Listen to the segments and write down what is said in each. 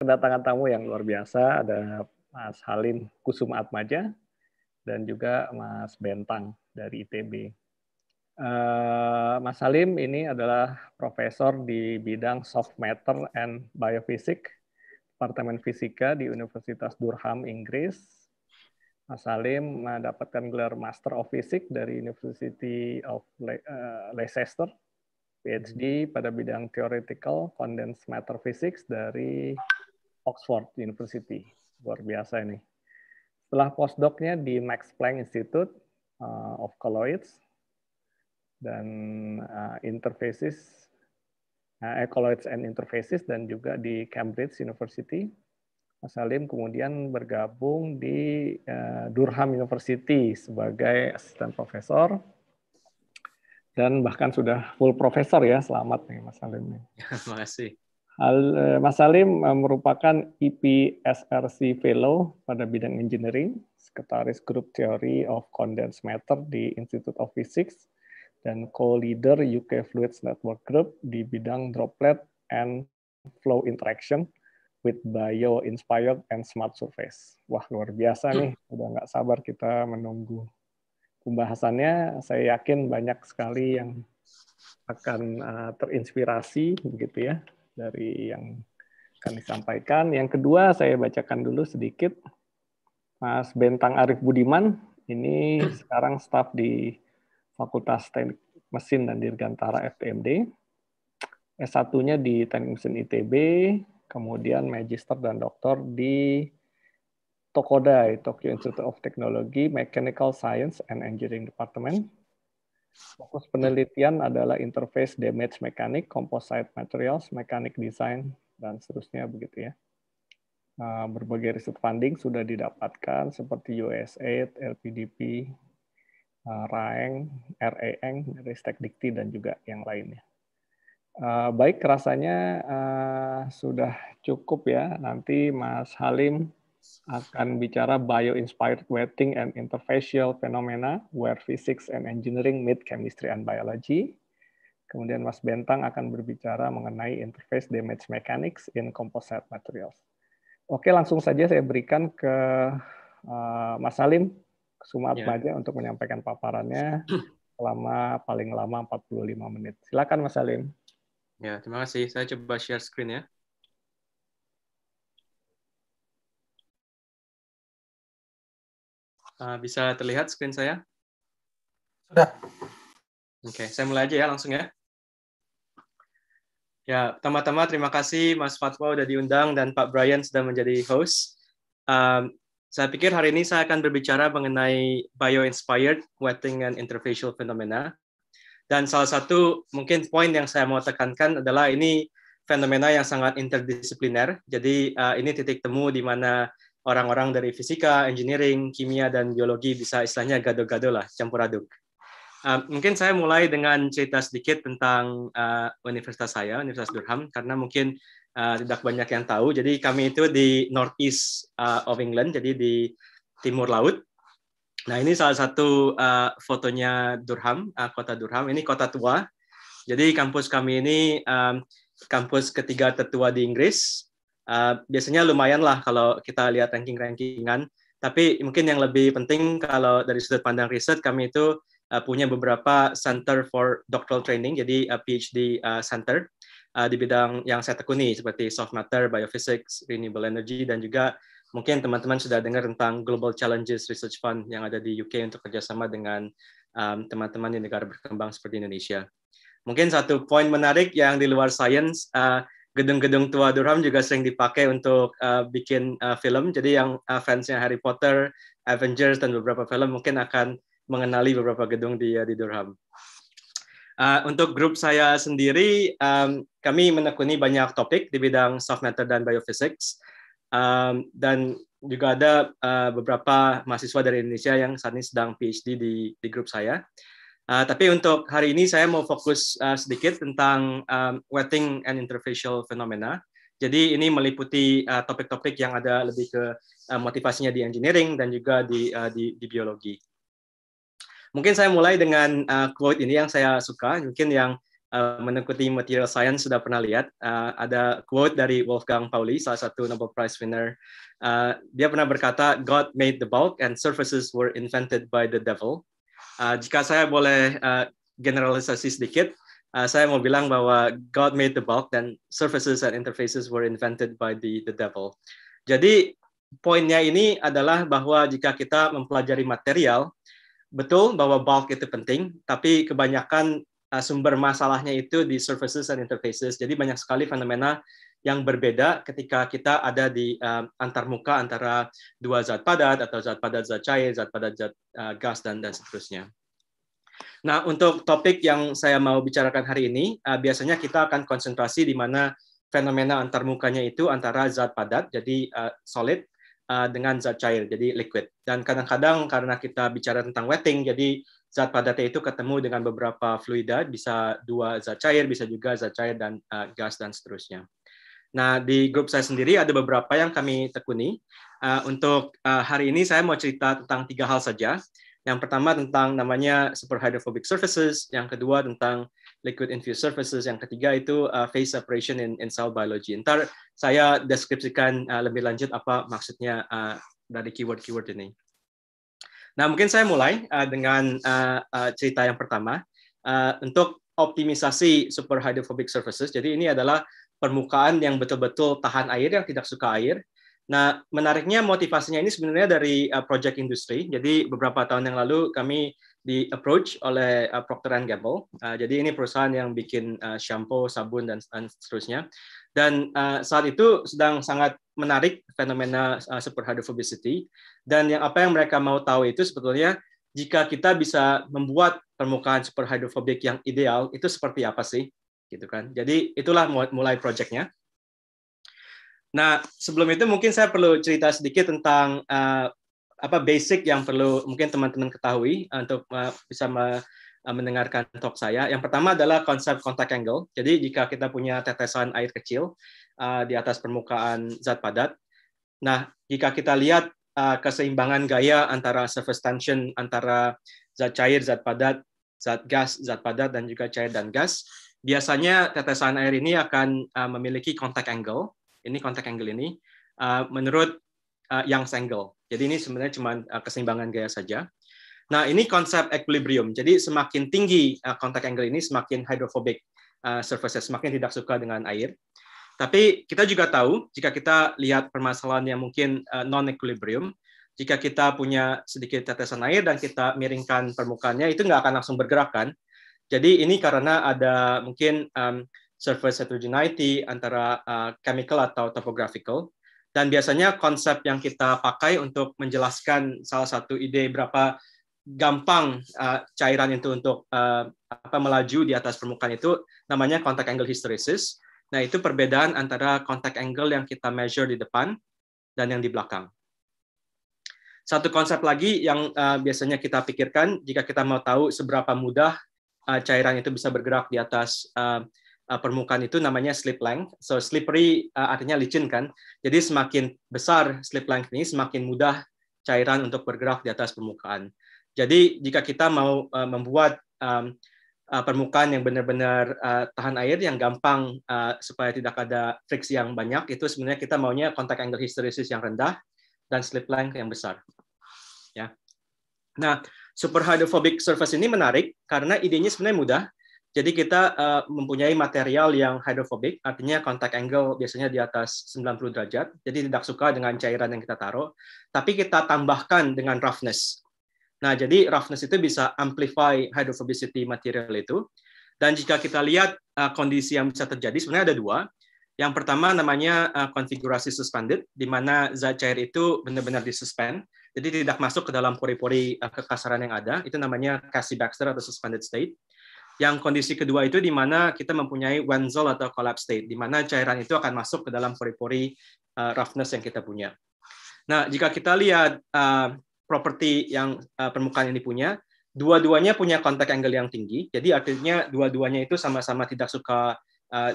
kedatangan tamu yang luar biasa. Ada Mas Halim Kusuma Atmaja dan juga Mas Bentang dari ITB. Uh, Mas Halim ini adalah profesor di bidang soft matter and biophysics, Departemen Fisika di Universitas Durham, Inggris. Mas Salim mendapatkan gelar Master of Physics dari University of Le uh, Leicester, PhD pada bidang Theoretical Condensed Matter Physics dari Oxford University. Luar biasa ini. Setelah postdoc-nya di Max Planck Institute uh, of Colloids dan uh, Interfaces, uh, Colloids and Interfaces, dan juga di Cambridge University, Mas Salim kemudian bergabung di uh, Durham University sebagai asisten profesor dan bahkan sudah full profesor ya. Selamat nih Mas Salim. Terima kasih. Eh, Mas Salim eh, merupakan EPSRC Fellow pada bidang engineering, sekretaris grup Theory of Condensed Matter di Institute of Physics, dan co-leader UK Fluids Network Group di bidang droplet and flow interaction with bio inspired and smart surface. Wah luar biasa nih, udah nggak sabar kita menunggu pembahasannya. Saya yakin banyak sekali yang akan uh, terinspirasi begitu ya dari yang akan disampaikan. Yang kedua saya bacakan dulu sedikit. Mas Bentang Arif Budiman ini sekarang staf di Fakultas Teknik Mesin dan Dirgantara FTMD. S1-nya di Teknik Mesin ITB, kemudian magister dan doktor di Tokodai, Tokyo Institute of Technology, Mechanical Science and Engineering Department. Fokus penelitian adalah interface damage mechanic, composite materials, mechanic design, dan seterusnya begitu ya. Uh, berbagai riset funding sudah didapatkan seperti USAID, LPDP, RAENG, RAENG, Ristek Dikti, dan juga yang lainnya. Uh, baik, rasanya sudah cukup ya. Nanti Mas Halim akan bicara bio-inspired wetting and interfacial phenomena where physics and engineering meet chemistry and biology. Kemudian Mas Bentang akan berbicara mengenai interface damage mechanics in composite materials. Oke, langsung saja saya berikan ke uh, Mas Halim Sumat yeah. Maja untuk menyampaikan paparannya selama paling lama 45 menit. Silakan Mas Halim. Ya, terima kasih. Saya coba share screen ya. Uh, bisa terlihat screen saya? Sudah. Oke, okay, saya mulai aja ya langsung ya. Ya, pertama-tama terima kasih Mas Fatwa sudah diundang dan Pak Brian sudah menjadi host. Um, saya pikir hari ini saya akan berbicara mengenai bio-inspired wetting and interfacial phenomena. Dan salah satu mungkin poin yang saya mau tekankan adalah ini fenomena yang sangat interdisipliner. Jadi uh, ini titik temu di mana orang-orang dari fisika, engineering, kimia, dan biologi bisa istilahnya gado-gado lah, campur aduk. Uh, mungkin saya mulai dengan cerita sedikit tentang uh, universitas saya, Universitas Durham, karena mungkin uh, tidak banyak yang tahu. Jadi kami itu di northeast uh, of England, jadi di timur laut. Nah, ini salah satu uh, fotonya Durham, uh, kota Durham. Ini kota tua. Jadi kampus kami ini um, kampus ketiga tertua di Inggris. Uh, biasanya lumayan lah kalau kita lihat ranking-rankingan. Tapi mungkin yang lebih penting kalau dari sudut pandang riset, kami itu uh, punya beberapa center for doctoral training, jadi uh, PhD uh, center uh, di bidang yang saya tekuni seperti soft matter, biophysics, renewable energy, dan juga mungkin teman-teman sudah dengar tentang Global Challenges Research Fund yang ada di UK untuk kerjasama dengan teman-teman um, di negara berkembang seperti Indonesia. Mungkin satu poin menarik yang di luar sains, uh, gedung-gedung tua Durham juga sering dipakai untuk uh, bikin uh, film. Jadi yang uh, fansnya Harry Potter, Avengers, dan beberapa film mungkin akan mengenali beberapa gedung di, uh, di Durham. Uh, untuk grup saya sendiri, um, kami menekuni banyak topik di bidang soft matter dan biophysics. Um, dan juga ada uh, beberapa mahasiswa dari Indonesia yang saat ini sedang PhD di, di grup saya. Tapi untuk hari ini saya mau fokus uh, sedikit tentang um, wetting and interfacial phenomena. Jadi ini meliputi topik-topik uh, yang ada lebih ke uh, motivasinya di engineering dan juga di, uh, di, di biologi. Mungkin saya mulai dengan uh, quote ini yang saya suka, mungkin yang uh, menekuti material science sudah pernah lihat. Uh, ada quote dari Wolfgang Pauli, salah satu Nobel Prize winner. Uh, dia pernah berkata, God made the bulk and surfaces were invented by the devil. Uh, jika saya boleh uh, generalisasi sedikit, uh, saya mau bilang bahwa God made the bulk dan surfaces and interfaces were invented by the the devil. Jadi poinnya ini adalah bahwa jika kita mempelajari material, betul bahwa bulk itu penting, tapi kebanyakan uh, sumber masalahnya itu di surfaces and interfaces. Jadi banyak sekali fenomena yang berbeda ketika kita ada di uh, antar muka antara dua zat padat atau zat padat zat cair, zat padat zat uh, gas dan dan seterusnya. Nah, untuk topik yang saya mau bicarakan hari ini, uh, biasanya kita akan konsentrasi di mana fenomena antar mukanya itu antara zat padat, jadi uh, solid, uh, dengan zat cair, jadi liquid. Dan kadang-kadang karena kita bicara tentang wetting, jadi zat padatnya itu ketemu dengan beberapa fluida, bisa dua zat cair, bisa juga zat cair dan uh, gas dan seterusnya. Nah, di grup saya sendiri ada beberapa yang kami tekuni. Uh, untuk uh, hari ini saya mau cerita tentang tiga hal saja. Yang pertama tentang namanya superhydrophobic surfaces, yang kedua tentang liquid infused surfaces, yang ketiga itu uh, phase separation in, in cell biology. Ntar saya deskripsikan uh, lebih lanjut apa maksudnya uh, dari keyword-keyword ini. Nah, mungkin saya mulai uh, dengan uh, uh, cerita yang pertama. Uh, untuk optimisasi superhydrophobic surfaces, jadi ini adalah permukaan yang betul-betul tahan air, yang tidak suka air, Nah, menariknya motivasinya ini sebenarnya dari uh, project industri. Jadi beberapa tahun yang lalu kami di approach oleh uh, Procter Gamble. Uh, jadi ini perusahaan yang bikin uh, shampoo, sabun dan, dan seterusnya. Dan uh, saat itu sedang sangat menarik fenomena uh, superhydrophobicity. Dan yang apa yang mereka mau tahu itu sebetulnya jika kita bisa membuat permukaan superhydrophobic yang ideal itu seperti apa sih, gitu kan? Jadi itulah mulai projectnya. Nah, sebelum itu mungkin saya perlu cerita sedikit tentang uh, apa basic yang perlu mungkin teman-teman ketahui untuk uh, bisa me, mendengarkan talk saya. Yang pertama adalah konsep contact angle. Jadi jika kita punya tetesan air kecil uh, di atas permukaan zat padat, nah jika kita lihat uh, keseimbangan gaya antara surface tension antara zat cair, zat padat, zat gas, zat padat dan juga cair dan gas, biasanya tetesan air ini akan uh, memiliki contact angle ini contact angle ini uh, menurut uh, Young's angle. Jadi ini sebenarnya cuma uh, keseimbangan gaya saja. Nah, ini konsep equilibrium. Jadi semakin tinggi uh, contact angle ini semakin hydrophobic uh, surfaces, semakin tidak suka dengan air. Tapi kita juga tahu jika kita lihat permasalahan yang mungkin non equilibrium, jika kita punya sedikit tetesan air dan kita miringkan permukaannya itu nggak akan langsung bergerak kan. Jadi ini karena ada mungkin um, surface heterogeneity antara uh, chemical atau topographical. Dan biasanya konsep yang kita pakai untuk menjelaskan salah satu ide berapa gampang uh, cairan itu untuk uh, apa melaju di atas permukaan itu namanya contact angle hysteresis. Nah, itu perbedaan antara contact angle yang kita measure di depan dan yang di belakang. Satu konsep lagi yang uh, biasanya kita pikirkan jika kita mau tahu seberapa mudah uh, cairan itu bisa bergerak di atas uh, uh, permukaan itu namanya slip length. So slippery uh, artinya licin kan. Jadi semakin besar slip length ini, semakin mudah cairan untuk bergerak di atas permukaan. Jadi jika kita mau uh, membuat um, uh, permukaan yang benar-benar uh, tahan air, yang gampang uh, supaya tidak ada friksi yang banyak, itu sebenarnya kita maunya contact angle hysteresis yang rendah dan slip length yang besar. Ya. Nah, super hydrophobic surface ini menarik karena idenya sebenarnya mudah jadi kita uh, mempunyai material yang hydrophobic, artinya contact angle biasanya di atas 90 derajat, jadi tidak suka dengan cairan yang kita taruh, tapi kita tambahkan dengan roughness. Nah, jadi roughness itu bisa amplify hydrophobicity material itu. Dan jika kita lihat uh, kondisi yang bisa terjadi, sebenarnya ada dua. Yang pertama namanya uh, konfigurasi suspended, di mana zat cair itu benar-benar disuspend, jadi tidak masuk ke dalam pori-pori uh, kekasaran yang ada. Itu namanya Cassie-Baxter atau suspended state. Yang kondisi kedua itu di mana kita mempunyai Wenzel atau collapse state, di mana cairan itu akan masuk ke dalam pori-pori uh, roughness yang kita punya. Nah, jika kita lihat uh, properti yang permukaan ini punya, dua-duanya punya contact angle yang tinggi. Jadi artinya dua-duanya itu sama-sama tidak suka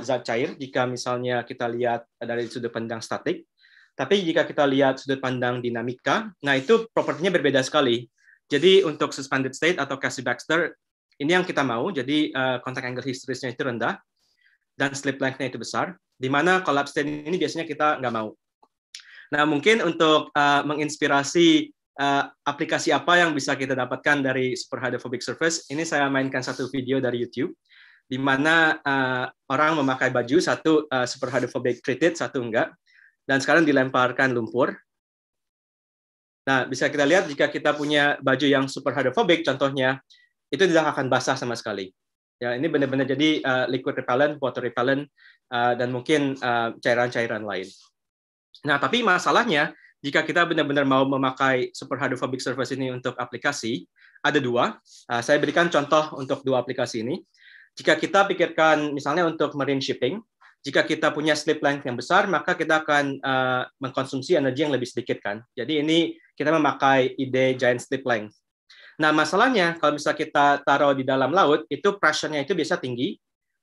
zat cair jika misalnya kita lihat dari sudut pandang statik. Tapi jika kita lihat sudut pandang dinamika, nah itu propertinya berbeda sekali. Jadi untuk suspended state atau Cassie-Baxter Ini yang kita mau, jadi uh, contact angle hysteresis itu rendah, dan slip length-nya itu besar, di mana collapse state ini biasanya kita nggak mau. Nah, mungkin untuk uh, menginspirasi uh, aplikasi apa yang bisa kita dapatkan dari super hydrophobic surface, ini saya mainkan satu video dari YouTube, di mana uh, orang memakai baju, satu uh, super hydrophobic treated, satu enggak, dan sekarang dilemparkan lumpur. Nah, bisa kita lihat jika kita punya baju yang super hydrophobic, contohnya, itu tidak akan basah sama sekali. Ya, ini benar-benar jadi uh, liquid repellent, water repellent, uh, dan mungkin uh, cairan-cairan lain. Nah, tapi masalahnya jika kita benar-benar mau memakai super hydrophobic surface ini untuk aplikasi, ada dua. Uh, saya berikan contoh untuk dua aplikasi ini. Jika kita pikirkan misalnya untuk marine shipping, jika kita punya slip length yang besar, maka kita akan uh, mengkonsumsi energi yang lebih sedikit kan. Jadi ini kita memakai ide giant slip length. Nah, masalahnya kalau misalnya kita taruh di dalam laut, itu pressure-nya itu biasa tinggi,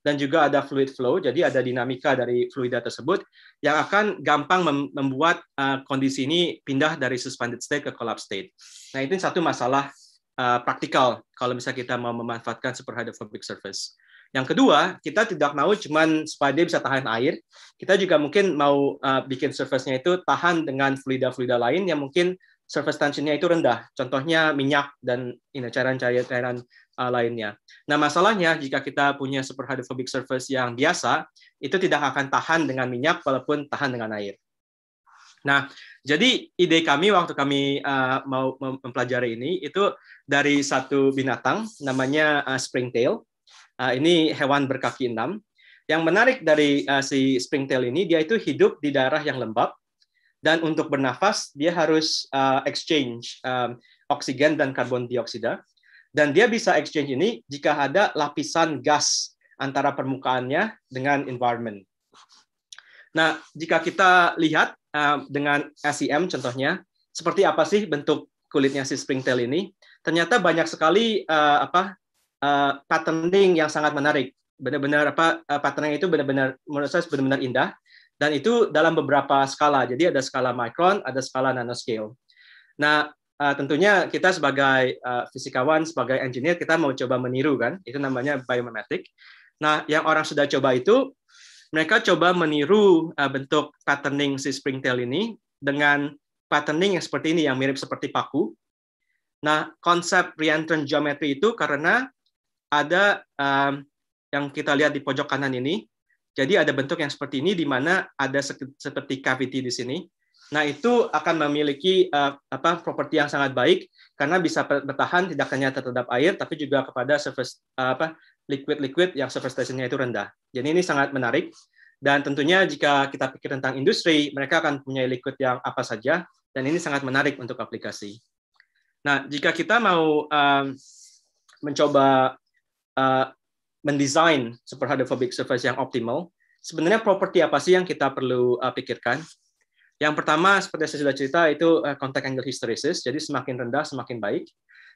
dan juga ada fluid flow, jadi ada dinamika dari fluida tersebut yang akan gampang membuat uh, kondisi ini pindah dari suspended state ke collapse state. Nah, itu satu masalah uh, praktikal kalau misalnya kita mau memanfaatkan super hydrophobic surface. Yang kedua, kita tidak mau cuman supaya dia bisa tahan air, kita juga mungkin mau uh, bikin surface-nya itu tahan dengan fluida-fluida lain yang mungkin surface tension-nya itu rendah. Contohnya minyak dan cairan-cairan uh, lainnya. Nah, masalahnya jika kita punya super hydrophobic surface yang biasa, itu tidak akan tahan dengan minyak walaupun tahan dengan air. Nah, jadi ide kami waktu kami uh, mau mempelajari ini itu dari satu binatang namanya uh, springtail. Uh, ini hewan berkaki enam. Yang menarik dari uh, si springtail ini dia itu hidup di daerah yang lembab dan untuk bernafas dia harus uh, exchange um, oksigen dan karbon dioksida dan dia bisa exchange ini jika ada lapisan gas antara permukaannya dengan environment. Nah, jika kita lihat uh, dengan SEM contohnya, seperti apa sih bentuk kulitnya si springtail ini? Ternyata banyak sekali uh, apa uh, patterning yang sangat menarik. Benar-benar apa uh, patterning itu benar-benar menurut saya benar-benar indah dan itu dalam beberapa skala. Jadi ada skala micron, ada skala nanoscale. Nah, uh, tentunya kita sebagai uh, fisikawan, sebagai engineer, kita mau coba meniru kan, itu namanya biomimetic. Nah, yang orang sudah coba itu, mereka coba meniru uh, bentuk patterning si springtail ini dengan patterning yang seperti ini, yang mirip seperti paku. Nah, konsep reentrant geometry itu karena ada um, yang kita lihat di pojok kanan ini, jadi ada bentuk yang seperti ini di mana ada seperti cavity di sini. Nah, itu akan memiliki uh, apa properti yang sangat baik karena bisa bertahan tidak hanya terhadap air tapi juga kepada surface uh, apa liquid-liquid yang surface tensionnya itu rendah. Jadi ini sangat menarik dan tentunya jika kita pikir tentang industri, mereka akan punya liquid yang apa saja dan ini sangat menarik untuk aplikasi. Nah, jika kita mau um, mencoba uh, mendesain super hydrophobic surface yang optimal, sebenarnya properti apa sih yang kita perlu uh, pikirkan? Yang pertama, seperti saya sudah cerita, itu uh, contact angle hysteresis, jadi semakin rendah semakin baik.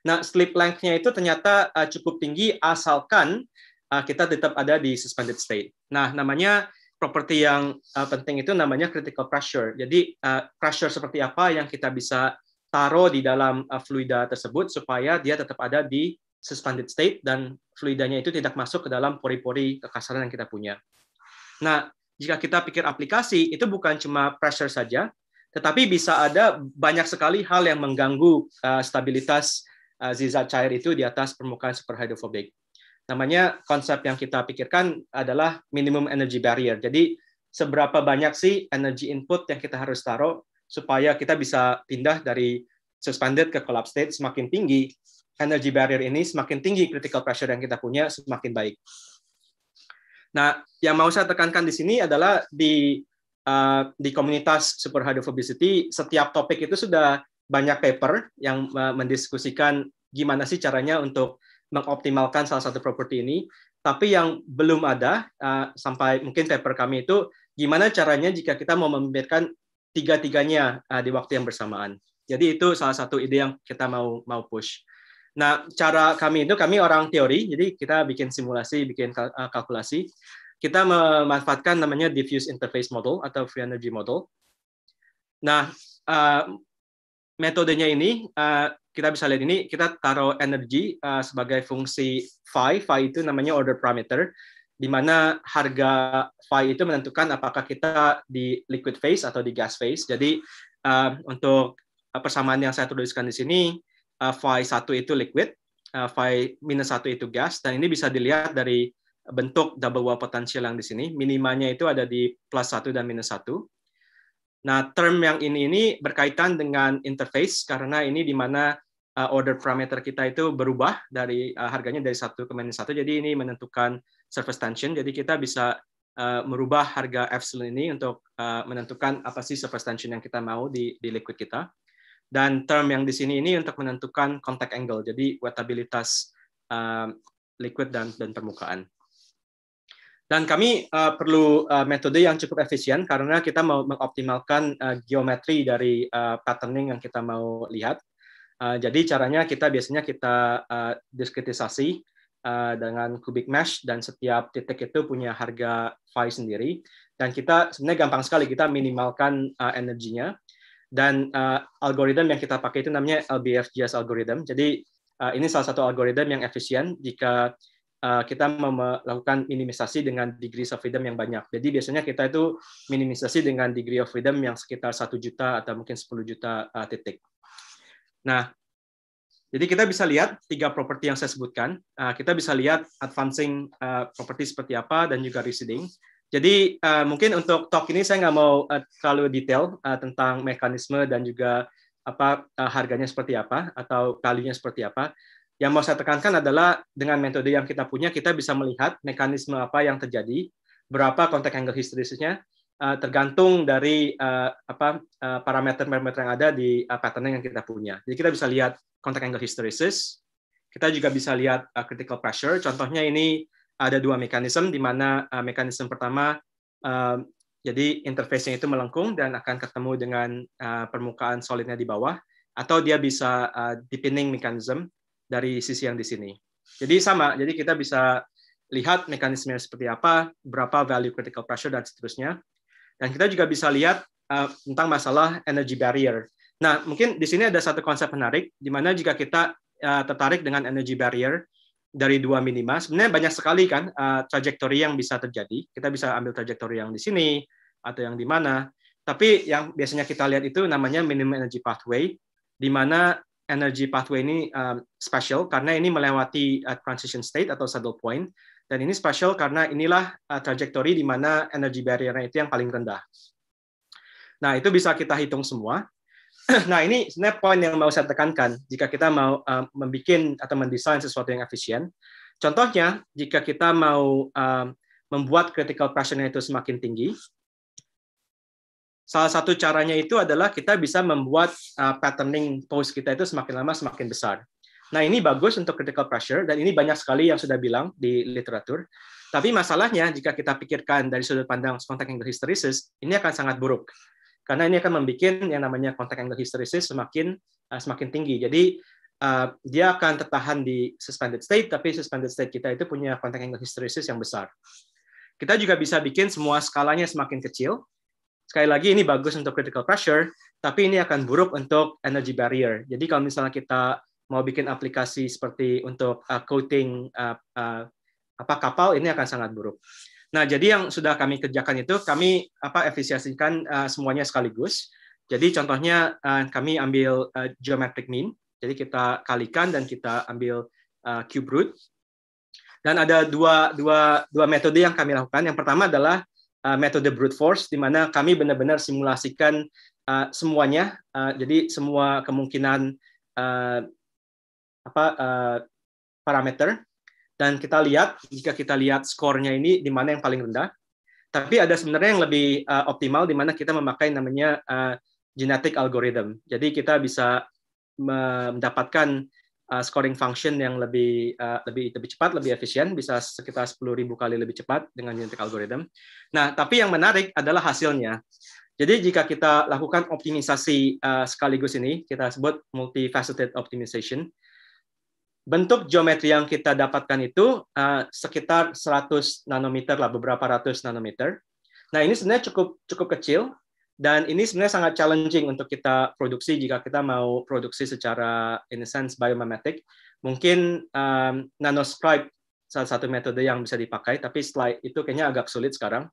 Nah, slip length-nya itu ternyata uh, cukup tinggi asalkan uh, kita tetap ada di suspended state. Nah, namanya properti yang uh, penting itu namanya critical pressure. Jadi uh, pressure seperti apa yang kita bisa taruh di dalam uh, fluida tersebut supaya dia tetap ada di suspended state dan fluidanya itu tidak masuk ke dalam pori-pori kekasaran yang kita punya. Nah, jika kita pikir aplikasi, itu bukan cuma pressure saja, tetapi bisa ada banyak sekali hal yang mengganggu uh, stabilitas uh, zat cair itu di atas permukaan superhydrophobic. Namanya konsep yang kita pikirkan adalah minimum energy barrier. Jadi seberapa banyak sih energy input yang kita harus taruh supaya kita bisa pindah dari suspended ke collapse state semakin tinggi energy barrier ini semakin tinggi critical pressure yang kita punya semakin baik. Nah, yang mau saya tekankan di sini adalah di uh, di komunitas super hydrophobicity setiap topik itu sudah banyak paper yang uh, mendiskusikan gimana sih caranya untuk mengoptimalkan salah satu properti ini. Tapi yang belum ada uh, sampai mungkin paper kami itu gimana caranya jika kita mau memberikan tiga-tiganya uh, di waktu yang bersamaan. Jadi itu salah satu ide yang kita mau mau push. Nah, cara kami itu kami orang teori, jadi kita bikin simulasi, bikin eh, kalkulasi. Kita memanfaatkan namanya diffuse interface model atau free energy model. Nah, uh, metodenya ini uh, kita bisa lihat ini kita taruh energi uh, sebagai fungsi phi. Phi itu namanya order parameter di mana harga phi itu menentukan apakah kita di liquid phase atau di gas phase. Jadi uh, untuk persamaan yang saya tuliskan di sini uh, phi satu itu liquid, uh, phi minus satu itu gas dan ini bisa dilihat dari bentuk double wall potential yang di sini. Minimanya itu ada di plus satu dan minus satu. Nah, term yang ini ini berkaitan dengan interface karena ini di mana uh, order parameter kita itu berubah dari harganya dari satu ke minus satu. Jadi ini menentukan surface tension. Jadi kita bisa merubah harga epsilon ini untuk menentukan apa sih surface tension yang kita mau di, di liquid kita. Dan term yang di sini ini untuk menentukan contact angle. Jadi wettabilitas uh, liquid dan dan permukaan. Dan kami uh, perlu uh, metode yang cukup efisien karena kita mau mengoptimalkan uh, geometri dari uh, patterning yang kita mau lihat. Uh, jadi caranya kita biasanya kita uh, diskretisasi uh, dengan cubic mesh dan setiap titik itu punya harga phi sendiri. Dan kita sebenarnya gampang sekali kita minimalkan uh, energinya. Dan uh, algoritma yang kita pakai itu namanya LBFGS algorithm. Jadi uh, ini salah satu algoritma yang efisien jika Eh, kita melakukan minimisasi dengan degree of freedom yang banyak. Jadi biasanya kita itu minimisasi dengan degree of freedom yang sekitar satu juta atau mungkin 10 juta uh, titik. Nah, jadi kita bisa lihat tiga properti yang saya sebutkan. Uh, kita bisa lihat advancing uh, property seperti apa dan juga receding. Jadi uh, mungkin untuk talk ini saya nggak mau uh, terlalu detail uh, tentang mekanisme dan juga apa uh, harganya seperti apa atau value-nya seperti apa yang mau saya tekankan adalah dengan metode yang kita punya, kita bisa melihat mekanisme apa yang terjadi, berapa contact angle hysteresisnya, uh, tergantung dari uh, apa uh, parameter-parameter yang ada di uh, pattern yang kita punya. Jadi kita bisa lihat contact angle hysteresis, kita juga bisa lihat uh, critical pressure. Contohnya ini ada dua mekanisme, di mana uh, mekanisme pertama uh, jadi interface-nya itu melengkung dan akan ketemu dengan uh, permukaan solidnya di bawah, atau dia bisa uh, deepening mechanism, dari sisi yang di sini. Jadi sama, jadi kita bisa lihat mekanismenya seperti apa, berapa value critical pressure dan seterusnya. Dan kita juga bisa lihat uh, tentang masalah energy barrier. Nah, mungkin di sini ada satu konsep menarik, di mana jika kita uh, tertarik dengan energy barrier dari dua minima, sebenarnya banyak sekali kan uh, trajektori yang bisa terjadi. Kita bisa ambil trajektori yang di sini atau yang di mana. Tapi yang biasanya kita lihat itu namanya minimum energy pathway, di mana energy pathway ini um, special karena ini melewati uh, transition state atau saddle point dan ini special karena inilah uh, trajektori di mana energy barrier-nya itu yang paling rendah. Nah, itu bisa kita hitung semua. nah, ini sebenarnya poin yang mau saya tekankan jika kita mau uh, membuat atau mendesain sesuatu yang efisien. Contohnya, jika kita mau uh, membuat critical pressure-nya itu semakin tinggi, Salah satu caranya itu adalah kita bisa membuat uh, patterning pose kita itu semakin lama semakin besar. Nah, ini bagus untuk critical pressure dan ini banyak sekali yang sudah bilang di literatur. Tapi masalahnya jika kita pikirkan dari sudut pandang angle hysteresis, ini akan sangat buruk. Karena ini akan membuat yang namanya contact angle hysteresis semakin uh, semakin tinggi. Jadi uh, dia akan tertahan di suspended state, tapi suspended state kita itu punya contact angle hysteresis yang besar. Kita juga bisa bikin semua skalanya semakin kecil, sekali lagi ini bagus untuk critical pressure, tapi ini akan buruk untuk energy barrier. Jadi kalau misalnya kita mau bikin aplikasi seperti untuk uh, coating uh, uh, apa kapal, ini akan sangat buruk. Nah, jadi yang sudah kami kerjakan itu kami apa efisiasikan uh, semuanya sekaligus. Jadi contohnya uh, kami ambil uh, geometric mean, jadi kita kalikan dan kita ambil uh, cube root. Dan ada dua, dua, dua metode yang kami lakukan. Yang pertama adalah Uh, metode brute force di mana kami benar-benar simulasikan uh, semuanya uh, jadi semua kemungkinan uh, apa uh, parameter dan kita lihat jika kita lihat skornya ini di mana yang paling rendah tapi ada sebenarnya yang lebih uh, optimal di mana kita memakai namanya uh, genetic algorithm jadi kita bisa mendapatkan uh, scoring function yang lebih uh, lebih lebih cepat, lebih efisien, bisa sekitar 10.000 kali lebih cepat dengan genetic algorithm. Nah, tapi yang menarik adalah hasilnya. Jadi jika kita lakukan optimisasi uh, sekaligus ini, kita sebut multifaceted optimization, bentuk geometri yang kita dapatkan itu uh, sekitar 100 nanometer lah, beberapa ratus nanometer. Nah, ini sebenarnya cukup cukup kecil Dan ini sebenarnya sangat challenging untuk kita produksi jika kita mau produksi secara in a sense biomimetic. Mungkin um, nanoscribe salah satu metode yang bisa dipakai, tapi setelah itu kayaknya agak sulit sekarang.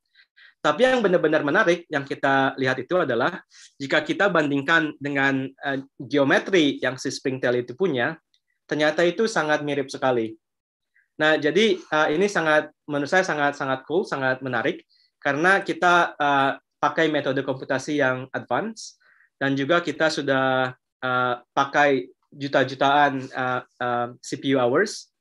Tapi yang benar-benar menarik yang kita lihat itu adalah jika kita bandingkan dengan uh, geometri yang si Springtail itu punya, ternyata itu sangat mirip sekali. Nah, jadi uh, ini sangat menurut saya sangat sangat cool, sangat menarik karena kita uh, pakai metode komputasi yang advance dan juga kita sudah uh, pakai juta-jutaan uh, uh, CPU hours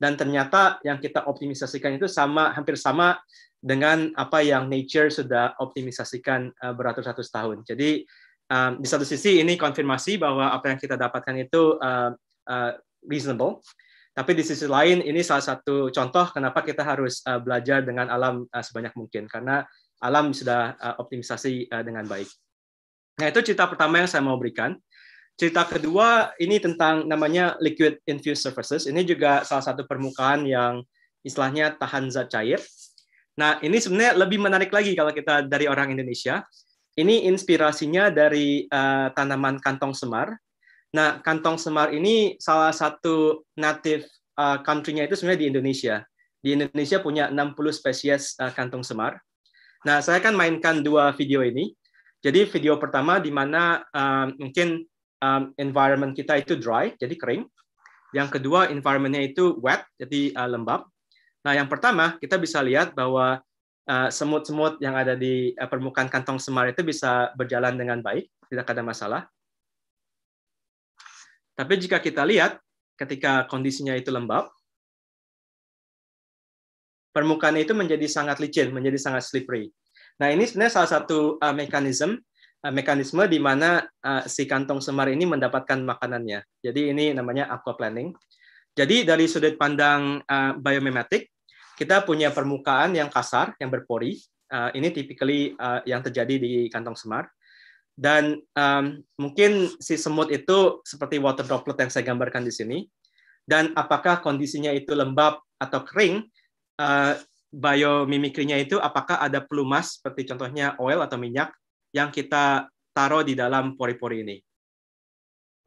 dan ternyata yang kita optimisasikan itu sama hampir sama dengan apa yang nature sudah optimisasikan uh, beratus-ratus tahun. Jadi um, di satu sisi ini konfirmasi bahwa apa yang kita dapatkan itu uh, uh, reasonable. Tapi di sisi lain ini salah satu contoh kenapa kita harus uh, belajar dengan alam uh, sebanyak mungkin karena alam sudah uh, optimisasi uh, dengan baik. Nah, itu cerita pertama yang saya mau berikan. Cerita kedua ini tentang namanya liquid infused surfaces. Ini juga salah satu permukaan yang istilahnya tahan zat cair. Nah, ini sebenarnya lebih menarik lagi kalau kita dari orang Indonesia. Ini inspirasinya dari uh, tanaman kantong semar. Nah, kantong semar ini salah satu native uh, country-nya itu sebenarnya di Indonesia. Di Indonesia punya 60 spesies uh, kantong semar. Nah, saya akan mainkan dua video ini. Jadi video pertama di mana um, mungkin um, environment kita itu dry, jadi kering. Yang kedua environmentnya itu wet, jadi uh, lembab. Nah, yang pertama kita bisa lihat bahwa uh, semut-semut uh, yang ada di uh, permukaan kantong semar itu bisa berjalan dengan baik, tidak ada masalah. Tapi jika kita lihat ketika kondisinya itu lembab, permukaan itu menjadi sangat licin, menjadi sangat slippery. Nah, ini sebenarnya salah satu uh, mekanisme uh, mekanisme di mana uh, si kantong semar ini mendapatkan makanannya. Jadi ini namanya aquaplaning. Jadi dari sudut pandang uh, biomimetic, kita punya permukaan yang kasar, yang berpori. Uh, ini typically uh, yang terjadi di kantong semar. Dan um, mungkin si semut itu seperti water droplet yang saya gambarkan di sini. Dan apakah kondisinya itu lembab atau kering, uh, biomimikrinya itu apakah ada pelumas seperti contohnya oil atau minyak yang kita taruh di dalam pori-pori ini.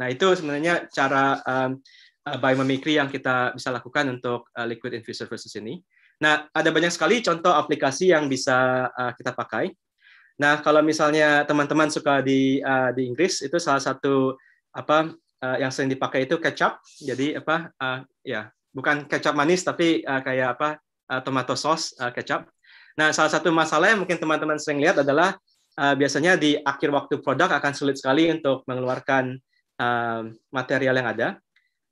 Nah itu sebenarnya cara um, biomimikri yang kita bisa lakukan untuk uh, liquid infused surfaces ini. Nah ada banyak sekali contoh aplikasi yang bisa uh, kita pakai. Nah kalau misalnya teman-teman suka di uh, di Inggris itu salah satu apa uh, yang sering dipakai itu kecap. Jadi apa uh, ya bukan kecap manis tapi uh, kayak apa uh, tomato sauce uh, kecap. Nah, salah satu masalah yang mungkin teman-teman sering lihat adalah uh, biasanya di akhir waktu produk akan sulit sekali untuk mengeluarkan uh, material yang ada.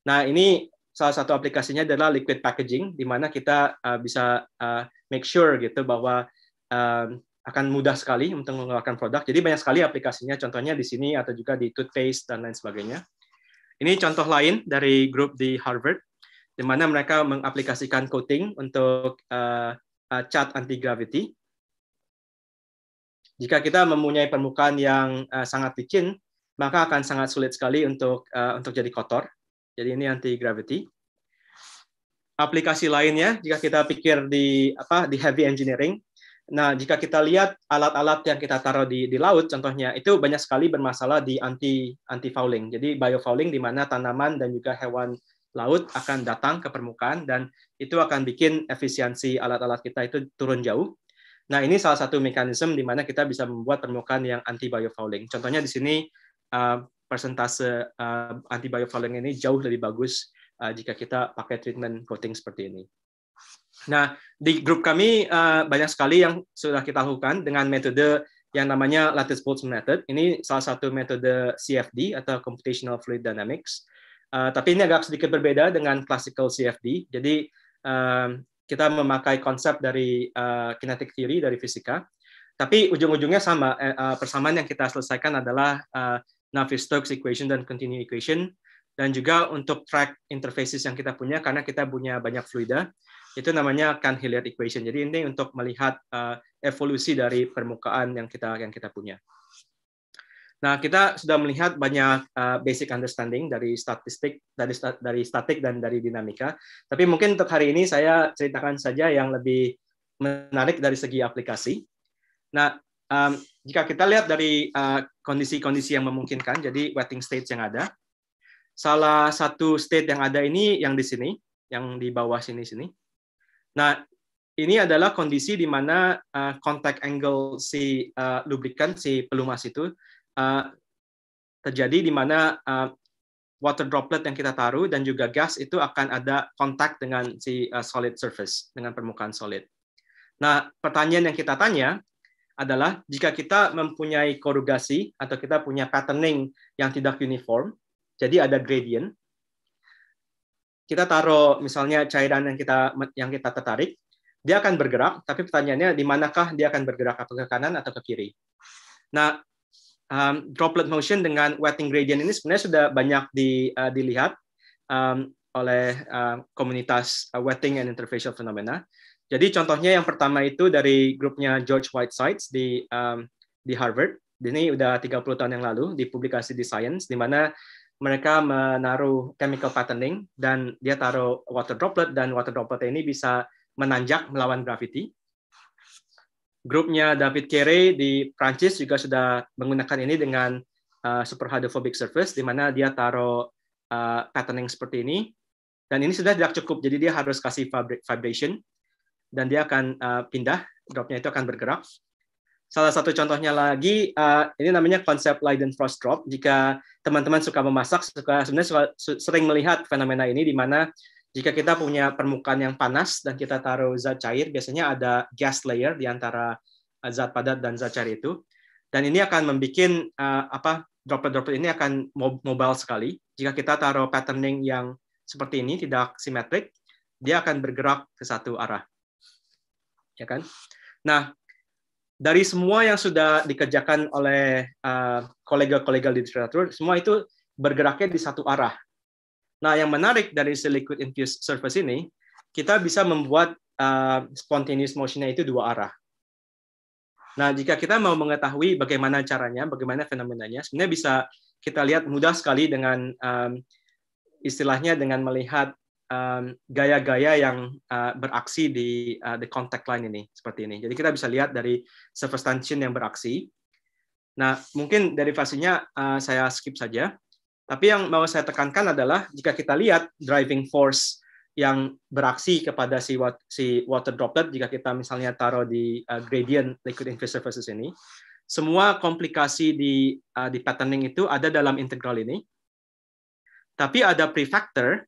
Nah, ini salah satu aplikasinya adalah liquid packaging, di mana kita uh, bisa uh, make sure gitu bahwa uh, akan mudah sekali untuk mengeluarkan produk. Jadi banyak sekali aplikasinya, contohnya di sini atau juga di toothpaste dan lain sebagainya. Ini contoh lain dari grup di Harvard di mana mereka mengaplikasikan coating untuk uh, uh, cat anti gravity. Jika kita mempunyai permukaan yang uh, sangat licin, maka akan sangat sulit sekali untuk uh, untuk jadi kotor. Jadi ini anti gravity. Aplikasi lainnya, jika kita pikir di apa di heavy engineering, nah jika kita lihat alat-alat yang kita taruh di di laut, contohnya itu banyak sekali bermasalah di anti anti fouling. Jadi biofouling di mana tanaman dan juga hewan laut akan datang ke permukaan dan itu akan bikin efisiensi alat-alat kita itu turun jauh. Nah, ini salah satu mekanisme di mana kita bisa membuat permukaan yang anti biofouling. Contohnya di sini uh, persentase uh, anti biofouling ini jauh lebih bagus uh, jika kita pakai treatment coating seperti ini. Nah, di grup kami uh, banyak sekali yang sudah kita lakukan dengan metode yang namanya lattice Boltzmann method. Ini salah satu metode CFD atau computational fluid dynamics Uh, tapi ini agak sedikit berbeda dengan classical CFD. Jadi uh, kita memakai konsep dari uh, kinetic theory dari fisika, tapi ujung-ujungnya sama. Uh, persamaan yang kita selesaikan adalah uh, Navier-Stokes equation dan continuum equation, dan juga untuk track interfaces yang kita punya karena kita punya banyak fluida, itu namanya Cahn-Hilliard equation. Jadi ini untuk melihat uh, evolusi dari permukaan yang kita yang kita punya. Nah, kita sudah melihat banyak uh, basic understanding dari statistik, dari dari statik dan dari dinamika. Tapi mungkin untuk hari ini saya ceritakan saja yang lebih menarik dari segi aplikasi. Nah, um, jika kita lihat dari kondisi-kondisi uh, yang memungkinkan, jadi wetting states yang ada, salah satu state yang ada ini yang di sini, yang di bawah sini sini. Nah, ini adalah kondisi di mana uh, contact angle si uh, lubrikan si pelumas itu uh, terjadi di mana uh, water droplet yang kita taruh dan juga gas itu akan ada kontak dengan si uh, solid surface dengan permukaan solid. Nah, pertanyaan yang kita tanya adalah jika kita mempunyai korugasi atau kita punya patterning yang tidak uniform, jadi ada gradient, kita taruh misalnya cairan yang kita yang kita tertarik, dia akan bergerak, tapi pertanyaannya di manakah dia akan bergerak, ke kanan atau ke kiri. Nah, um, droplet motion dengan wetting gradient ini sebenarnya sudah banyak di, uh, dilihat um, oleh uh, komunitas uh, wetting and interfacial phenomena. Jadi contohnya yang pertama itu dari grupnya George Whitesides di um, di Harvard. Ini udah 30 tahun yang lalu di publikasi di Science di mana mereka menaruh chemical patterning dan dia taruh water droplet dan water droplet ini bisa menanjak melawan gravity. Grupnya David Kere di Prancis juga sudah menggunakan ini dengan uh, super hydrophobic surface di mana dia taruh uh, patterning seperti ini dan ini sudah tidak cukup jadi dia harus kasih vibration dan dia akan uh, pindah, dropnya itu akan bergerak. Salah satu contohnya lagi, uh, ini namanya konsep Frost drop. Jika teman-teman suka memasak, suka sebenarnya suka, sering melihat fenomena ini di mana jika kita punya permukaan yang panas dan kita taruh zat cair, biasanya ada gas layer di antara uh, zat padat dan zat cair itu. Dan ini akan membuat uh, apa droplet-droplet ini akan mobile sekali. Jika kita taruh patterning yang seperti ini tidak simetrik, dia akan bergerak ke satu arah ya kan? Nah, dari semua yang sudah dikerjakan oleh uh, kolega-kolega uh, literatur, semua itu bergeraknya di satu arah. Nah, yang menarik dari si liquid infused surface ini, kita bisa membuat uh, spontaneous motionnya itu dua arah. Nah, jika kita mau mengetahui bagaimana caranya, bagaimana fenomenanya, sebenarnya bisa kita lihat mudah sekali dengan um, istilahnya dengan melihat gaya-gaya yang uh, beraksi di uh, the contact line ini seperti ini. Jadi kita bisa lihat dari surface tension yang beraksi. Nah, mungkin derivasinya uh, saya skip saja. Tapi yang mau saya tekankan adalah jika kita lihat driving force yang beraksi kepada si si water droplet jika kita misalnya taruh di uh, gradient liquid infused surfaces ini, semua komplikasi di uh, di patterning itu ada dalam integral ini. Tapi ada prefactor